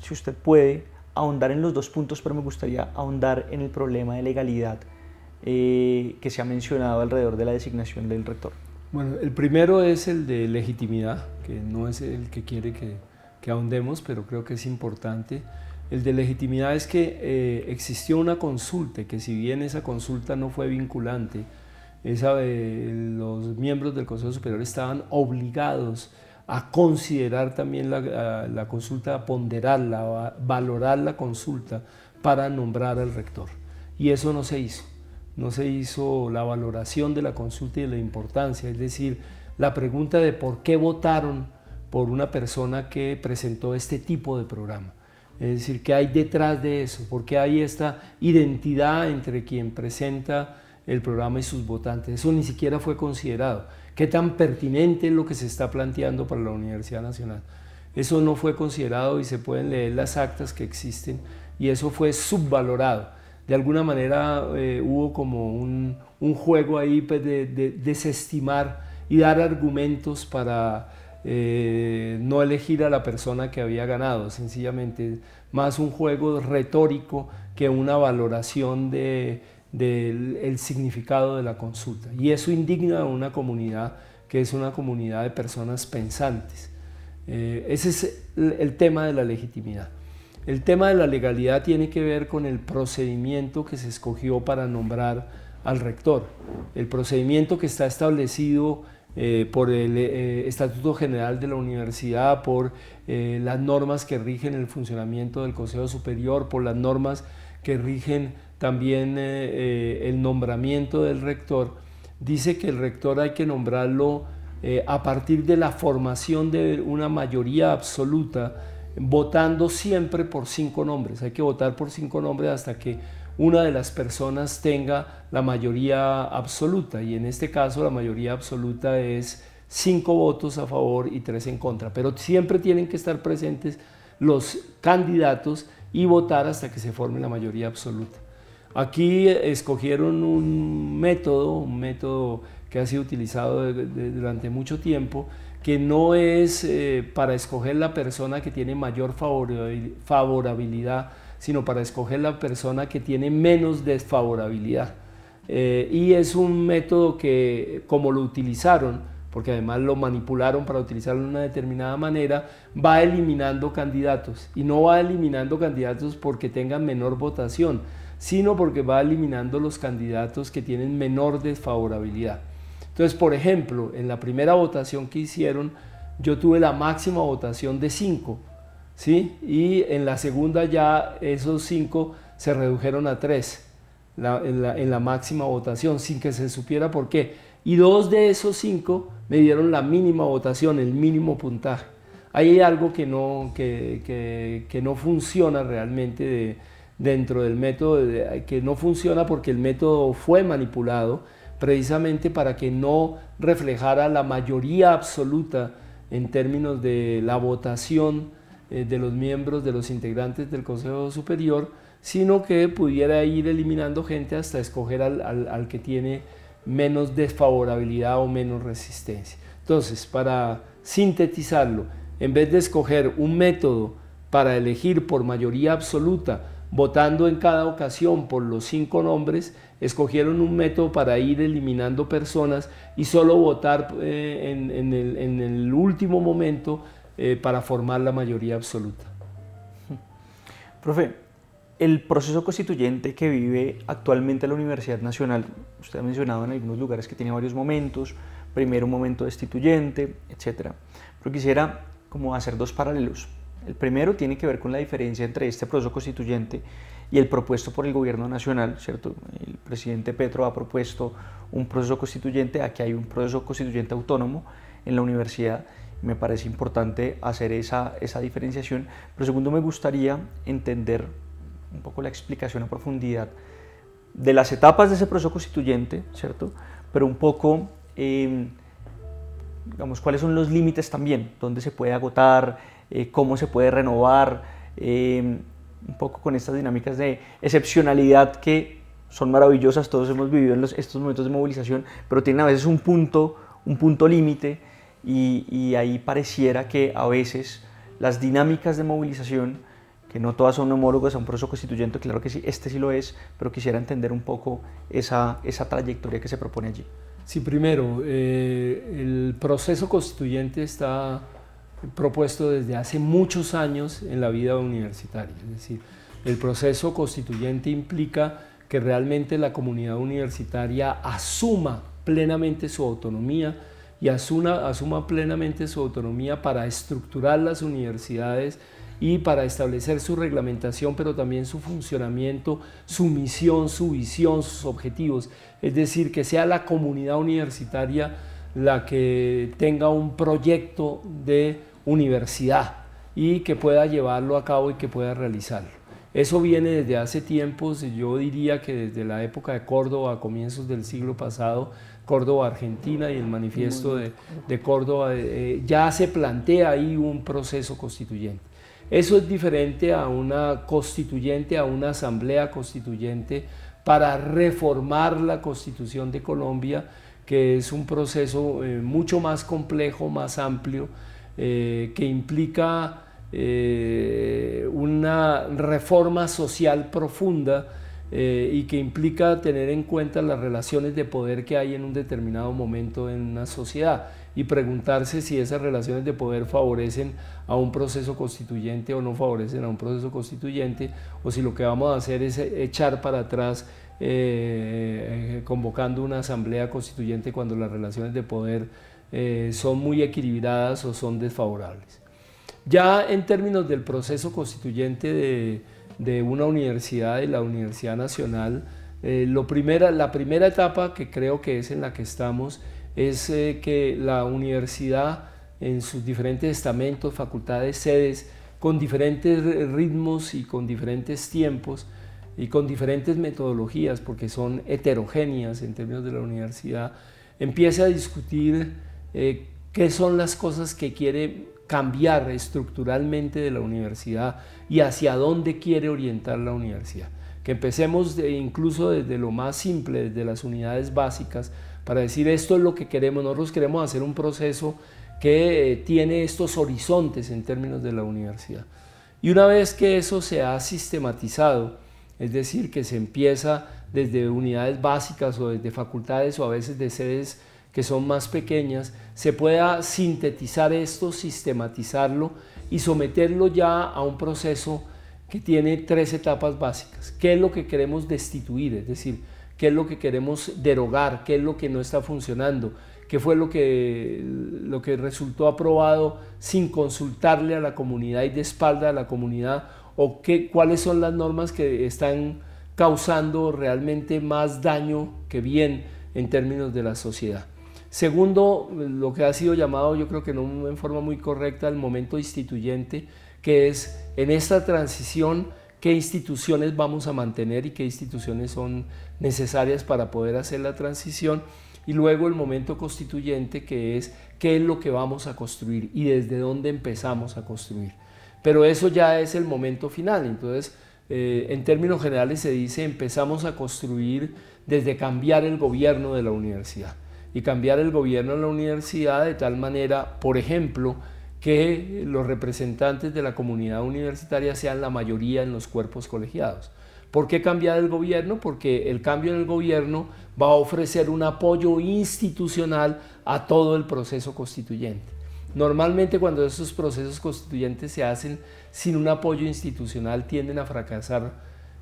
si usted puede, ahondar en los dos puntos, pero me gustaría ahondar en el problema de legalidad eh, que se ha mencionado alrededor de la designación del rector. Bueno, el primero es el de legitimidad, que no es el que quiere que, que ahondemos, pero creo que es importante. El de legitimidad es que eh, existió una consulta, que si bien esa consulta no fue vinculante, los miembros del Consejo Superior estaban obligados a considerar también la, la, consulta, a ponderarla, a valorar la consulta para nombrar al rector. Y eso no se hizo. No se hizo la valoración de la consulta y de la importancia, es decir, la pregunta de por qué votaron por una persona que presentó este tipo de programa. Es decir, ¿qué hay detrás de eso? ¿Por qué hay esta identidad entre quien presenta el programa y sus votantes? Eso ni siquiera fue considerado. ¿Qué tan pertinente es lo que se está planteando para la Universidad Nacional? Eso no fue considerado y se pueden leer las actas que existen y eso fue subvalorado. De alguna manera eh, hubo como un, juego ahí pues, de desestimar y dar argumentos para eh, no elegir a la persona que había ganado, sencillamente más un juego retórico que una valoración del de, significado de la consulta. Y eso indigna a una comunidad que es una comunidad de personas pensantes. Eh, ese es el tema de la legitimidad. El tema de la legalidad tiene que ver con el procedimiento que se escogió para nombrar al rector. El procedimiento que está establecido eh, por el eh, Estatuto General de la Universidad, por eh, las normas que rigen el funcionamiento del Consejo Superior, por las normas que rigen también el nombramiento del rector, dice que el rector hay que nombrarlo a partir de la formación de una mayoría absoluta, votando siempre por cinco nombres. Hay que votar por cinco nombres hasta que una de las personas tenga la mayoría absoluta y en este caso la mayoría absoluta es cinco votos a favor y tres en contra, pero siempre tienen que estar presentes los candidatos y votar hasta que se forme la mayoría absoluta. Aquí escogieron un método, un método que ha sido utilizado durante mucho tiempo, que no es eh, para escoger la persona que tiene mayor favorabilidad sino para escoger la persona que tiene menos desfavorabilidad. Eh, y es un método que, como lo utilizaron, porque además lo manipularon para utilizarlo de una determinada manera, va eliminando candidatos. Y no va eliminando candidatos porque tengan menor votación, sino porque va eliminando los candidatos que tienen menor desfavorabilidad. Entonces, por ejemplo, en la primera votación que hicieron, yo tuve la máxima votación de 5 ¿sí? Y en la segunda ya esos cinco se redujeron a tres en, la, máxima votación, sin que se supiera por qué. Y dos de esos cinco me dieron la mínima votación, el mínimo puntaje. hay algo que no, que, que, no funciona realmente dentro del método, que no funciona porque el método fue manipulado precisamente para que no reflejara la mayoría absoluta en términos de la votación eh, de los miembros, de los integrantes del Consejo Superior, sino que pudiera ir eliminando gente hasta escoger al, al, que tiene menos desfavorabilidad o menos resistencia. Entonces, para sintetizarlo, en vez de escoger un método para elegir por mayoría absoluta, votando en cada ocasión por los cinco nombres, escogieron un método para ir eliminando personas y solo votar eh, en, el último momento eh, para formar la mayoría absoluta. Profe, el proceso constituyente que vive actualmente la Universidad Nacional, usted ha mencionado en algunos lugares que tiene varios momentos, primero un momento destituyente, etc. Pero quisiera como hacer dos paralelos. El primero tiene que ver con la diferencia entre este proceso constituyente y el propuesto por el gobierno nacional, ¿cierto? El presidente Petro ha propuesto un proceso constituyente, aquí hay un proceso constituyente autónomo en la universidad me parece importante hacer esa, esa diferenciación. Pero segundo, me gustaría entender un poco la explicación a profundidad de las etapas de ese proceso constituyente, ¿cierto? Pero un poco, em, digamos, cuáles son los límites también, dónde se puede agotar, eh, cómo se puede renovar, em, un poco con estas dinámicas de excepcionalidad que son maravillosas, todos hemos vivido en estos momentos de movilización, pero tienen a veces un punto, un punto límite y, ahí pareciera que a veces las dinámicas de movilización, que no todas son homólogas a un proceso constituyente, claro que sí, este sí lo es, pero quisiera entender un poco esa, esa trayectoria que se propone allí. Sí, primero, eh, el proceso constituyente está propuesto desde hace muchos años en la vida universitaria. Es decir, el proceso constituyente implica que realmente la comunidad universitaria asuma plenamente su autonomía y asuma, asuma plenamente su autonomía para estructurar las universidades y para establecer su reglamentación, pero también su funcionamiento, su misión, su visión, sus objetivos. Es decir, que sea la comunidad universitaria la que tenga un proyecto de universidad y que pueda llevarlo a cabo y que pueda realizarlo. Eso viene desde hace tiempos, yo diría que desde la época de Córdoba, a comienzos del siglo pasado, Córdoba, Argentina y el manifiesto de, Córdoba, eh, ya se plantea ahí un proceso constituyente. Eso es diferente a una constituyente, a una asamblea constituyente para reformar la constitución de Colombia, que es un proceso eh, mucho más complejo, más amplio, eh, que implica eh, una reforma social profunda y que implica tener en cuenta las relaciones de poder que hay en un determinado momento en una sociedad y preguntarse si esas relaciones de poder favorecen a un proceso constituyente o no favorecen a un proceso constituyente, o si lo que vamos a hacer es echar para atrás eh, eh, convocando una asamblea constituyente cuando las relaciones de poder eh, son muy equilibradas o son desfavorables. Ya en términos del proceso constituyente de, de una universidad, de la Universidad Nacional, lo primera, la primera etapa que creo que es en la que estamos es eh, que la universidad en sus diferentes estamentos, facultades, sedes, con diferentes ritmos y con diferentes tiempos y con diferentes metodologías, porque son heterogéneas en términos de la universidad, empieza a discutir eh, qué son las cosas que quiere cambiar estructuralmente de la universidad y hacia dónde quiere orientar la universidad. Que empecemos incluso desde lo más simple, desde las unidades básicas, para decir esto es lo que queremos. Nosotros queremos hacer un proceso que eh, tiene estos horizontes en términos de la universidad. Y una vez que eso se ha sistematizado, es decir, que se empieza desde unidades básicas o desde facultades o a veces de sedes que son más pequeñas, se pueda sintetizar esto, sistematizarlo y someterlo ya a un proceso que tiene tres etapas básicas. ¿Qué es lo que queremos destituir? Es decir, qué es lo que queremos derogar, qué es lo que no está funcionando, qué fue lo que, lo que resultó aprobado sin consultarle a la comunidad y de espalda a la comunidad, o qué, cuáles son las normas que están causando realmente más daño que bien en términos de la sociedad. Segundo, lo que ha sido llamado, yo creo que no en forma muy correcta, el momento instituyente, que es en esta transición qué instituciones vamos a mantener y qué instituciones son necesarias para poder hacer la transición. Y luego el momento constituyente que es qué es lo que vamos a construir y desde dónde empezamos a construir. Pero eso ya es el momento final. Entonces, eh, en términos generales se dice empezamos a construir desde cambiar el gobierno de la universidad. Y cambiar el gobierno de la universidad de tal manera, por ejemplo, que los representantes de la comunidad universitaria sean la mayoría en los cuerpos colegiados. ¿Por qué cambiar el gobierno? Porque el cambio en el gobierno va a ofrecer un apoyo institucional a todo el proceso constituyente. Normalmente cuando esos procesos constituyentes se hacen sin un apoyo institucional tienden a fracasar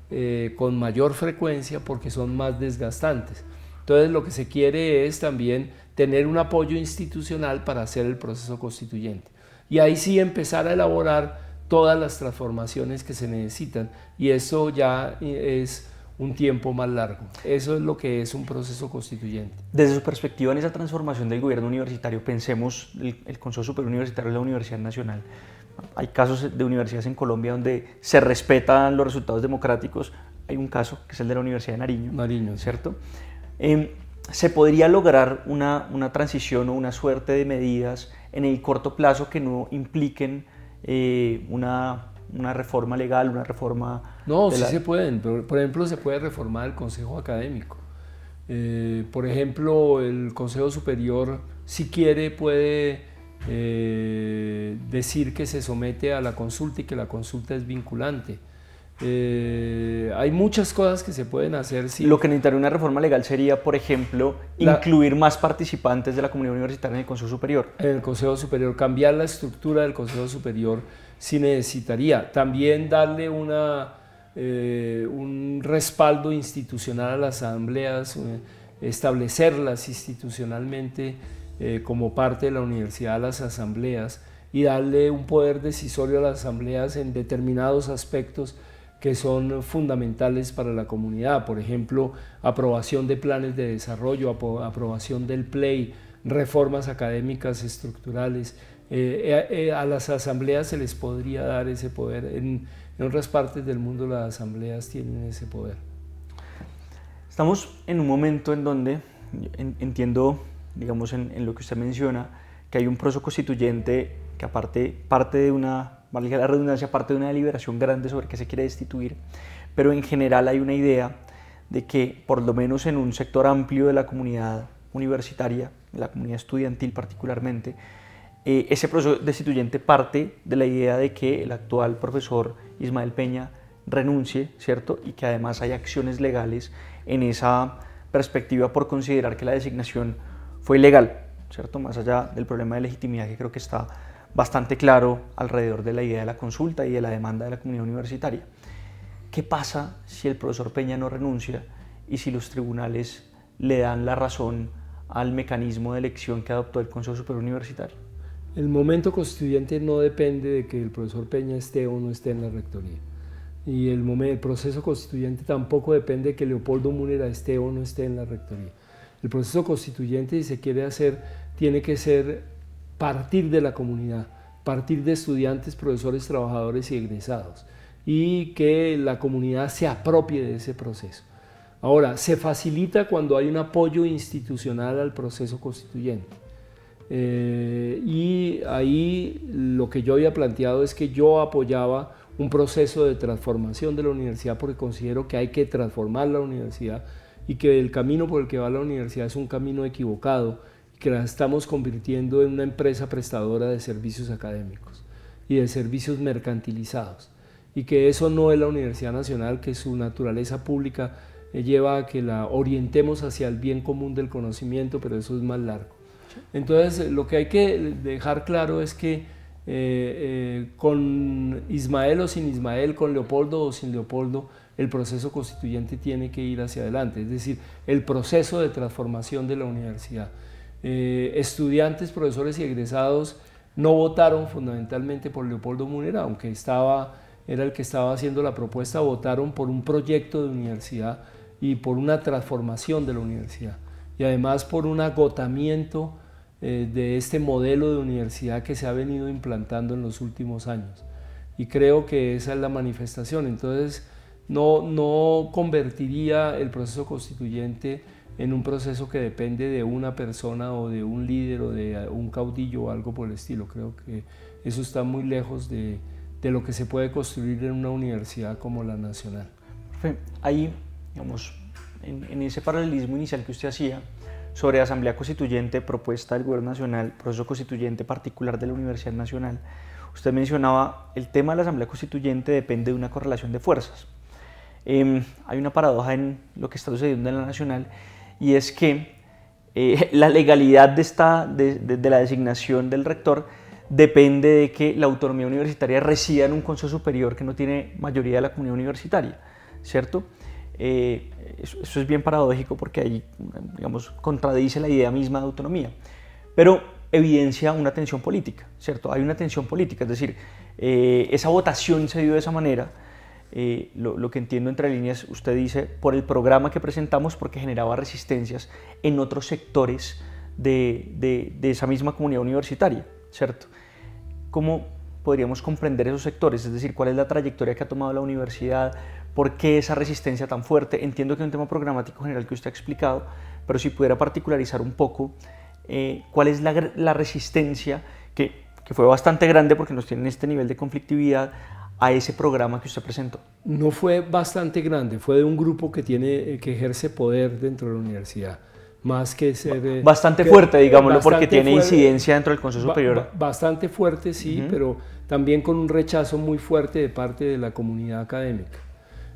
eh, con mayor frecuencia porque son más desgastantes. Entonces lo que se quiere es también tener un apoyo institucional para hacer el proceso constituyente y ahí sí empezar a elaborar todas las transformaciones que se necesitan y eso ya es un tiempo más largo. Eso es lo que es un proceso constituyente. Desde su perspectiva en esa transformación del gobierno universitario, pensemos el, el Consejo Superior Universitario de la Universidad Nacional. Hay casos de universidades en Colombia donde se respetan los resultados democráticos. Hay un caso que es el de la Universidad de Nariño. Nariño. ¿Cierto? Em, ¿Se podría lograr una, una transición o una suerte de medidas en el corto plazo que no impliquen eh, una, una, reforma legal, una reforma... No, sí se pueden. Por ejemplo, se puede reformar el Consejo Académico. Eh, por ejemplo, el Consejo Superior, si quiere, puede eh, decir que se somete a la consulta y que la consulta es vinculante. Eh, hay muchas cosas que se pueden hacer. Lo que necesitaría una reforma legal sería, por ejemplo, incluir más participantes de la comunidad universitaria en el Consejo Superior. En el Consejo Superior, cambiar la estructura del Consejo Superior si necesitaría. También darle una, eh, un respaldo institucional a las asambleas, eh, establecerlas institucionalmente como parte de la universidad las asambleas y darle un poder decisorio a las asambleas en determinados aspectos que son fundamentales para la comunidad, por ejemplo, aprobación de planes de desarrollo, aprobación del PLAY, reformas académicas estructurales. Eh, eh, eh, a las asambleas se les podría dar ese poder. En, otras partes del mundo las asambleas tienen ese poder. Estamos en un momento en donde entiendo, digamos, en, en, lo que usted menciona, que hay un proceso constituyente que aparte parte de una valga la redundancia, parte de una deliberación grande sobre qué se quiere destituir, pero en general hay una idea de que por lo menos en un sector amplio de la comunidad universitaria, de la comunidad estudiantil particularmente, eh, ese proceso destituyente parte de la idea de que el actual profesor Ismael Peña renuncie, ¿cierto? Y que además hay acciones legales en esa perspectiva por considerar que la designación fue ilegal, ¿cierto? Más allá del problema de legitimidad que creo que está bastante claro alrededor de la idea de la consulta y de la demanda de la comunidad universitaria. ¿Qué pasa si el profesor Peña no renuncia y si los tribunales le dan la razón al mecanismo de elección que adoptó el Consejo Superior Universitario? El momento constituyente no depende de que el profesor Peña esté o no esté en la rectoría. Y el, momento, el proceso constituyente tampoco depende de que Leopoldo Múnera esté o no esté en la rectoría. El proceso constituyente, si se quiere hacer, tiene que ser partir de la comunidad, partir de estudiantes, profesores, trabajadores y egresados, y que la comunidad se apropie de ese proceso. Ahora, se facilita cuando hay un apoyo institucional al proceso constituyente. Eh, y ahí lo que yo había planteado es que yo apoyaba un proceso de transformación de la universidad porque considero que hay que transformar la universidad y que el camino por el que va la universidad es un camino equivocado que la estamos convirtiendo en una empresa prestadora de servicios académicos y de servicios mercantilizados. Y que eso no es la Universidad Nacional, que su naturaleza pública eh, lleva a que la orientemos hacia el bien común del conocimiento, pero eso es más largo. Entonces, lo que hay que dejar claro es que eh, eh, con Ismael o sin Ismael, con Leopoldo o sin Leopoldo, el proceso constituyente tiene que ir hacia adelante, es decir, el proceso de transformación de la universidad. Eh, estudiantes, profesores y egresados no votaron fundamentalmente por Leopoldo Munera, aunque estaba, era el que estaba haciendo la propuesta, votaron por un proyecto de universidad y por una transformación de la universidad y además por un agotamiento eh, de este modelo de universidad que se ha venido implantando en los últimos años. Y creo que esa es la manifestación. Entonces, no, no convertiría el proceso constituyente en un proceso que depende de una persona o de un líder o de un caudillo o algo por el estilo. Creo que eso está muy lejos de, de lo que se puede construir en una universidad como la nacional. Ahí, digamos, en, en, ese paralelismo inicial que usted hacía sobre Asamblea Constituyente, propuesta del Gobierno Nacional, proceso constituyente particular de la Universidad Nacional, usted mencionaba el tema de la Asamblea Constituyente depende de una correlación de fuerzas. Eh, hay una paradoja en lo que está sucediendo en la Nacional y es que eh, [laughs] la legalidad de, esta, de, la designación del rector depende de que la autonomía universitaria resida en un consejo superior que no tiene mayoría de la comunidad universitaria, ¿cierto? Eh, eso, es bien paradójico porque ahí, digamos, contradice la idea misma de autonomía, pero evidencia una tensión política, ¿cierto? Hay una tensión política, es decir, eh, esa votación se dio de esa manera eh, lo, que entiendo entre líneas, usted dice, por el programa que presentamos porque generaba resistencias en otros sectores de, esa misma comunidad universitaria, ¿cierto? ¿Cómo podríamos comprender esos sectores? Es decir, ¿cuál es la trayectoria que ha tomado la universidad? ¿Por qué esa resistencia tan fuerte? Entiendo que es un tema programático general que usted ha explicado, pero si pudiera particularizar un poco, eh, ¿cuál es la, resistencia que, que fue bastante grande porque nos tienen este nivel de conflictividad a ese programa que usted presentó? No fue bastante grande, fue de un grupo que, tiene, que ejerce poder dentro de la universidad. Más que ser... Eh, bastante fuerte, digámoslo, porque tiene incidencia dentro del Consejo Superior. bastante fuerte, sí, pero también con un rechazo muy fuerte de parte de la comunidad académica.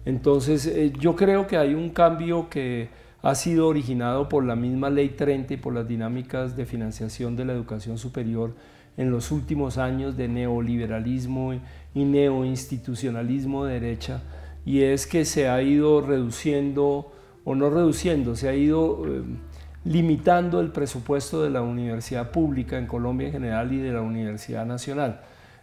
Entonces, eh, yo creo que hay un cambio que ha sido originado por la misma Ley 30 y por las dinámicas de financiación de la educación superior en los últimos años de neoliberalismo y neoinstitucionalismo de derecha, y es que se ha ido reduciendo, o no reduciendo, se ha ido eh, limitando el presupuesto de la universidad pública en Colombia en general y de la Universidad Nacional.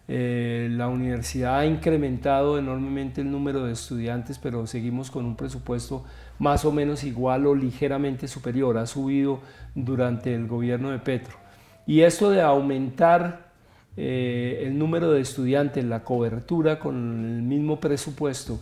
Eh, la universidad ha incrementado enormemente el número de estudiantes, pero seguimos con un presupuesto más o menos igual o ligeramente superior. Ha subido durante el gobierno de Petro. Y esto de aumentar eh, el número de estudiantes, la cobertura con el mismo presupuesto,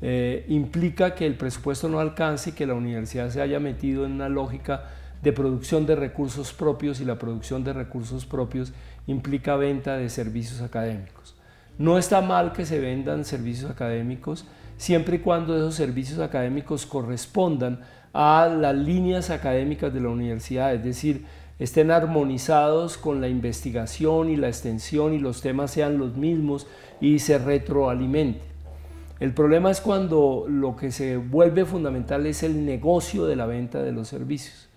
eh, implica que el presupuesto no alcance y que la universidad se haya metido en una lógica de producción de recursos propios y la producción de recursos propios implica venta de servicios académicos. No está mal que se vendan servicios académicos siempre y cuando esos servicios académicos correspondan a las líneas académicas de la universidad, es decir, estén armonizados con la investigación y la extensión y los temas sean los mismos y se retroalimente. El problema es cuando lo que se vuelve fundamental es el negocio de la venta de los servicios.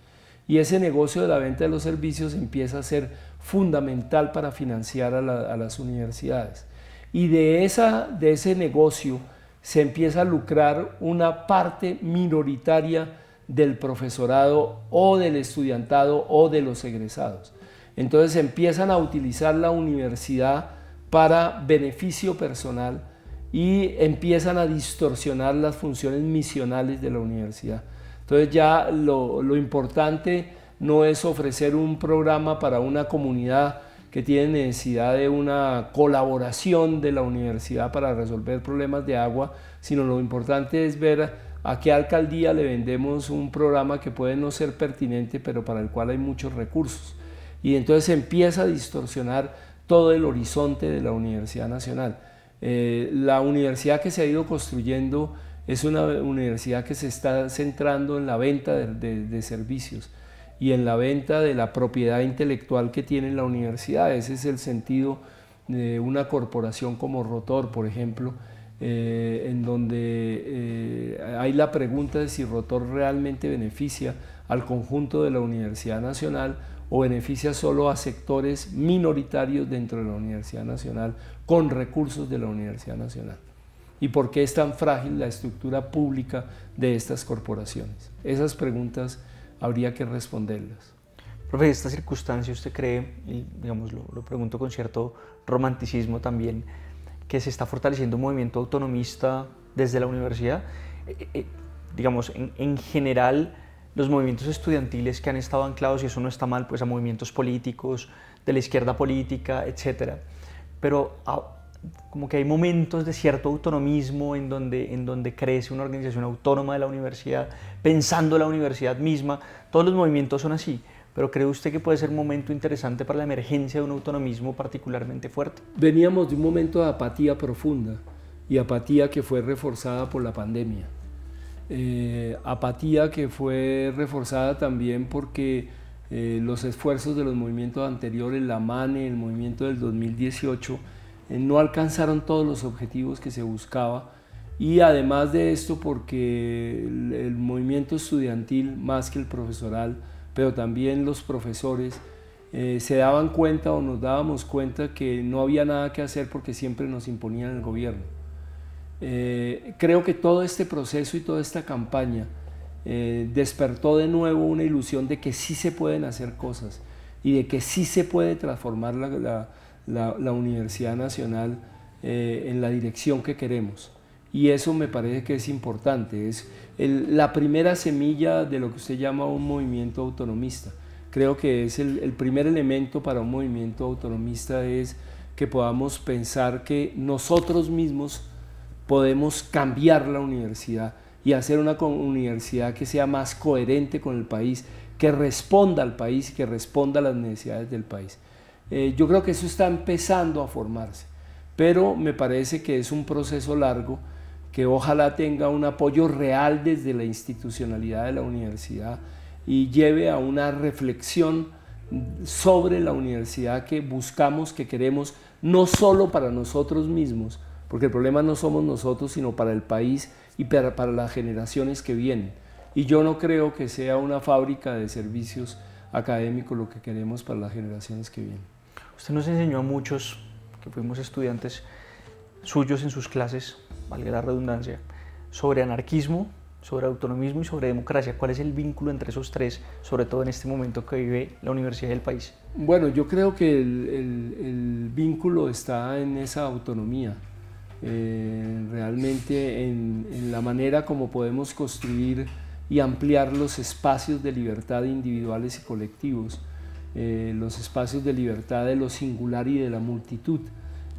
Y ese negocio de la venta de los servicios empieza a ser fundamental para financiar a, las universidades. Y de, esa, de ese negocio se empieza a lucrar una parte minoritaria del profesorado o del estudiantado o de los egresados. Entonces empiezan a utilizar la universidad para beneficio personal y empiezan a distorsionar las funciones misionales de la universidad. Entonces ya lo, lo importante no es ofrecer un programa para una comunidad que tiene necesidad de una colaboración de la universidad para resolver problemas de agua, sino lo importante es ver a qué alcaldía le vendemos un programa que puede no ser pertinente, pero para el cual hay muchos recursos. Y entonces empieza a distorsionar todo el horizonte de la Universidad Nacional. Eh, la universidad que se ha ido construyendo es una universidad que se está centrando en la venta de, servicios y en la venta de la propiedad intelectual que tiene la universidad. Ese es el sentido de una corporación como Rotor, por ejemplo, eh, en donde hay la pregunta de si Rotor realmente beneficia al conjunto de la Universidad Nacional o beneficia solo a sectores minoritarios dentro de la Universidad Nacional con recursos de la Universidad Nacional. ¿Y por qué es tan frágil la estructura pública de estas corporaciones? Esas preguntas habría que responderlas. Profe, esta circunstancia usted cree, y digamos, lo, lo pregunto con cierto romanticismo también, que se está fortaleciendo un movimiento autonomista desde la universidad. Eh, eh, digamos, en, general, los movimientos estudiantiles que han estado anclados, y eso no está mal, pues a movimientos políticos, de la izquierda política, etc. Pero ah, como que hay momentos de cierto autonomismo en donde, en donde crece una organización autónoma de la universidad, pensando la universidad misma. Todos los movimientos son así. Pero ¿cree usted que puede ser un momento interesante para la emergencia de un autonomismo particularmente fuerte? Veníamos de un momento de apatía profunda y apatía que fue reforzada por la pandemia. Eh, apatía que fue reforzada también porque eh, los esfuerzos de los movimientos anteriores, la MANE, el movimiento del 2018, eh, no alcanzaron todos los objetivos que se buscaba y además de esto porque el movimiento estudiantil más que el profesoral pero también los profesores se daban cuenta o nos dábamos cuenta que no había nada que hacer porque siempre nos imponían el gobierno. Eh, creo que todo este proceso y toda esta campaña eh, despertó de nuevo una ilusión de que sí se pueden hacer cosas y de que sí se puede transformar la, la Universidad Nacional en la dirección que queremos. Y eso me parece que es importante, es la primera semilla de lo que usted llama un movimiento autonomista. Creo que es el, el primer elemento para un movimiento autonomista es que podamos pensar que nosotros mismos podemos cambiar la universidad y hacer una universidad que sea más coherente con el país, que responda al país y que responda a las necesidades del país. Eh, yo creo que eso está empezando a formarse, pero me parece que es un proceso largo que ojalá tenga un apoyo real desde la institucionalidad de la universidad y lleve a una reflexión sobre la universidad que buscamos, que queremos, no solo para nosotros mismos, porque el problema no somos nosotros, sino para el país y para, para las generaciones que vienen. Y yo no creo que sea una fábrica de servicios académicos lo que queremos para las generaciones que vienen. Usted nos enseñó a muchos que fuimos estudiantes suyos en sus clases, valga la redundancia, sobre anarquismo, sobre autonomismo y sobre democracia. ¿Cuál es el vínculo entre esos tres, sobre todo en este momento que vive la universidad del país? Bueno, yo creo que el, vínculo está en esa autonomía, eh, realmente en, la manera como podemos construir y ampliar los espacios de libertad individuales y colectivos, eh, los espacios de libertad de lo singular y de la multitud,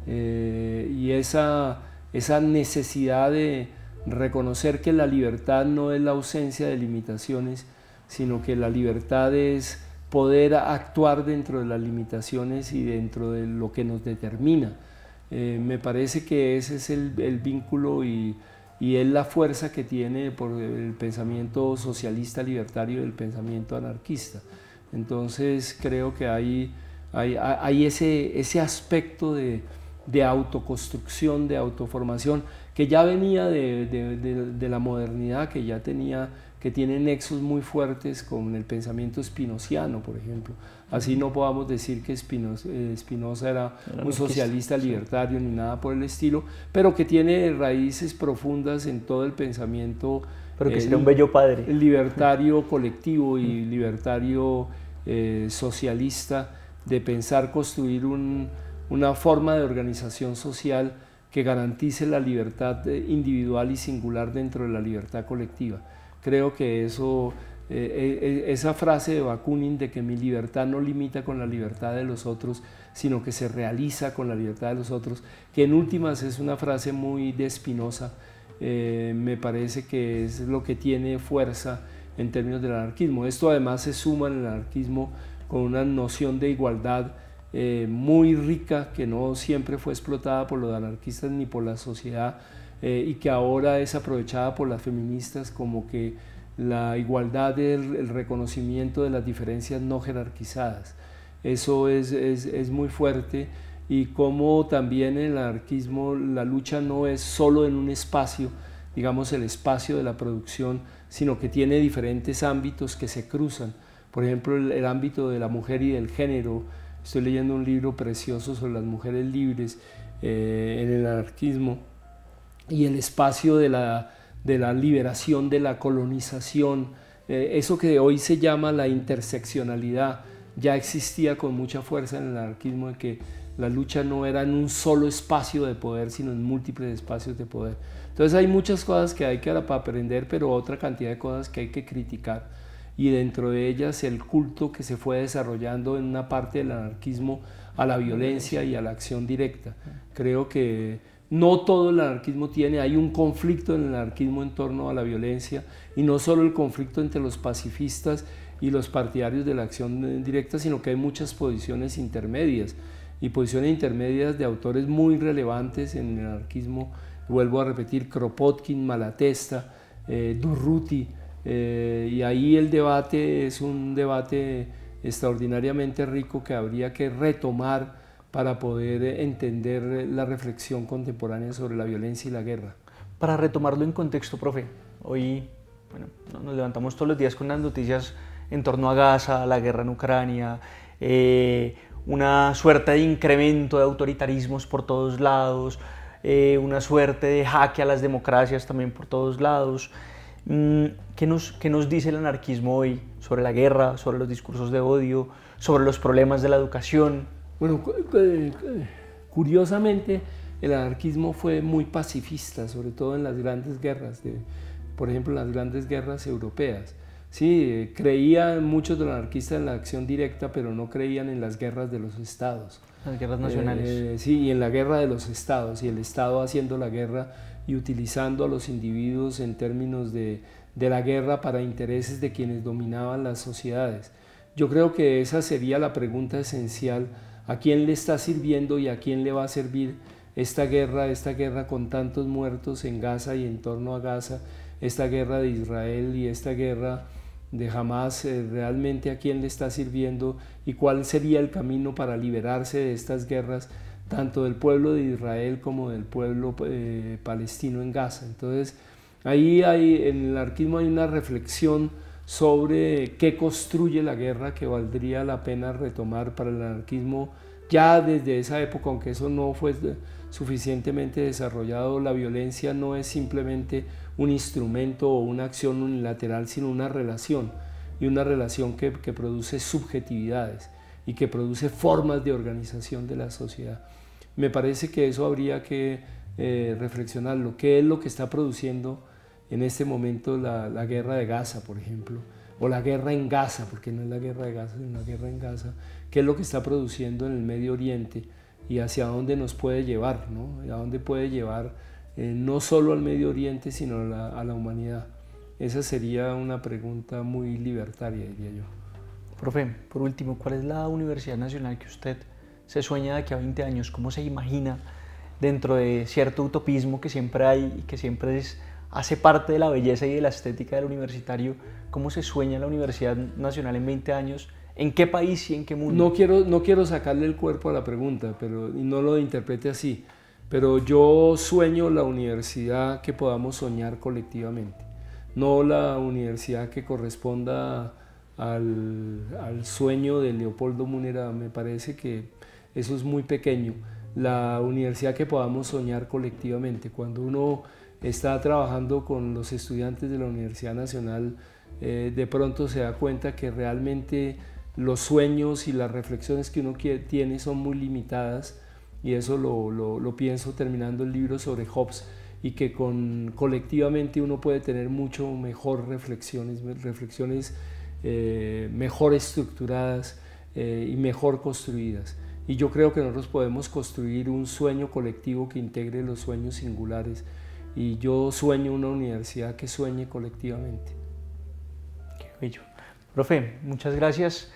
eh, y esa, esa necesidad de reconocer que la libertad no es la ausencia de limitaciones, sino que la libertad es poder actuar dentro de las limitaciones y dentro de lo que nos determina. Eh, me parece que ese es el, vínculo y, y, es la fuerza que tiene por el pensamiento socialista libertario y el pensamiento anarquista. Entonces creo que hay, hay, hay ese, ese aspecto de, de autoconstrucción, de autoformación, que ya venía de, la modernidad, que ya tenía, que tiene nexos muy fuertes con el pensamiento espinociano, por ejemplo. Así no podamos decir que Spinoza, era, un socialista libertario ni nada por el estilo, pero que tiene raíces profundas en todo el pensamiento. Pero que sería un bello padre. Libertario colectivo y libertario eh, socialista de pensar construir un, una forma de organización social que garantice la libertad eh, individual y singular dentro de la libertad colectiva. Creo que eso, eh, eh, esa frase de Bakunin de que mi libertad no limita con la libertad de los otros, sino que se realiza con la libertad de los otros, que en últimas es una frase muy de Spinoza, me parece que es lo que tiene fuerza en términos del anarquismo. Esto además se suma en el anarquismo con una noción de igualdad eh, muy rica que no siempre fue explotada por los anarquistas ni por la sociedad eh, y que ahora es aprovechada por las feministas como que la igualdad el reconocimiento de las diferencias no jerarquizadas. Eso es, es, es muy fuerte y como también el anarquismo la lucha no es solo en un espacio, digamos el espacio de la producción, sino que tiene diferentes ámbitos que se cruzan. Por ejemplo, el ámbito de la mujer y del género, Estoy leyendo un libro precioso sobre las mujeres libres eh, en el anarquismo y el espacio de la, de la liberación de la colonización. Eh, eso que hoy se llama la interseccionalidad ya existía con mucha fuerza en el anarquismo de que la lucha no era en un solo espacio de poder, sino en múltiples espacios de poder. Entonces hay muchas cosas que hay que aprender, pero otra cantidad de cosas que hay que criticar y dentro de ellas el culto que se fue desarrollando en una parte del anarquismo a la violencia y a la acción directa. Creo que no todo el anarquismo tiene, hay un conflicto en el anarquismo en torno a la violencia y no solo el conflicto entre los pacifistas y los partidarios de la acción directa, sino que hay muchas posiciones intermedias y posiciones intermedias de autores muy relevantes en el anarquismo, vuelvo a repetir, Kropotkin, Malatesta, eh, Durruti, eh, y ahí el debate es un debate extraordinariamente rico que habría que retomar para poder entender la reflexión contemporánea sobre la violencia y la guerra. Para retomarlo en contexto, profe, hoy nos levantamos todos los días con las noticias en torno a Gaza, la guerra en Ucrania, eh, una suerte de incremento de autoritarismos por todos lados, eh, una suerte de jaque a las democracias también por todos lados. Mm, ¿Qué nos, ¿Qué nos dice el anarquismo hoy sobre la guerra, sobre los discursos de odio, sobre los problemas de la educación? Bueno, curiosamente el anarquismo fue muy pacifista, sobre todo en las grandes guerras, de, por ejemplo, en las grandes guerras europeas. Sí, creían muchos de los anarquistas en la acción directa, pero no creían en las guerras de los estados. Las guerras nacionales. Eh, sí, y en la guerra de los estados, y el Estado haciendo la guerra y utilizando a los individuos en términos de, la guerra para intereses de quienes dominaban las sociedades. Yo creo que esa sería la pregunta esencial, ¿a quién le está sirviendo y a quién le va a servir esta guerra, esta guerra con tantos muertos en Gaza y en torno a Gaza, esta guerra de Israel y esta guerra de Hamas, eh, realmente a quién le está sirviendo y cuál sería el camino para liberarse de estas guerras tanto del pueblo de Israel como del pueblo eh, palestino en Gaza. Entonces, ahí hay, en el anarquismo hay una reflexión sobre qué construye la guerra que valdría la pena retomar para el anarquismo ya desde esa época, aunque eso no fue suficientemente desarrollado, la violencia no es simplemente un instrumento o una acción unilateral, sino una relación, y una relación que, produce subjetividades y que produce formas de organización de la sociedad. Me parece que eso habría que eh, reflexionarlo. ¿Qué es lo que está produciendo en este momento la, guerra de Gaza, por ejemplo? O la guerra en Gaza, porque no es la guerra de Gaza, sino la guerra en Gaza. ¿Qué es lo que está produciendo en el Medio Oriente y hacia dónde nos puede llevar? ¿no? ¿A dónde puede llevar eh, no solo al Medio Oriente, sino a la, a la humanidad? Esa sería una pregunta muy libertaria, diría yo. Profe, por último, ¿cuál es la universidad nacional que usted se sueña de aquí a 20 años? ¿Cómo se imagina dentro de cierto utopismo que siempre hay y que siempre es, hace parte de la belleza y de la estética del universitario? ¿Cómo se sueña la Universidad Nacional en 20 años? ¿En qué país y en qué mundo? No quiero, no quiero sacarle el cuerpo a la pregunta, pero no lo interprete así. Pero yo sueño la universidad que podamos soñar colectivamente, no la universidad que corresponda al, al sueño de Leopoldo Munera. Me parece que eso es muy pequeño. La universidad que podamos soñar colectivamente. Cuando uno está trabajando con los estudiantes de la Universidad Nacional, eh, de pronto se da cuenta que realmente los sueños y las reflexiones que uno tiene son muy limitadas y eso lo, pienso terminando el libro sobre Hobbes y que colectivamente uno puede tener mucho mejor reflexiones, reflexiones eh, mejor estructuradas eh, y mejor construidas. Y yo creo que nosotros podemos construir un sueño colectivo que integre los sueños singulares. Y yo sueño una universidad que sueñe colectivamente. Qué bello. Profe, muchas gracias.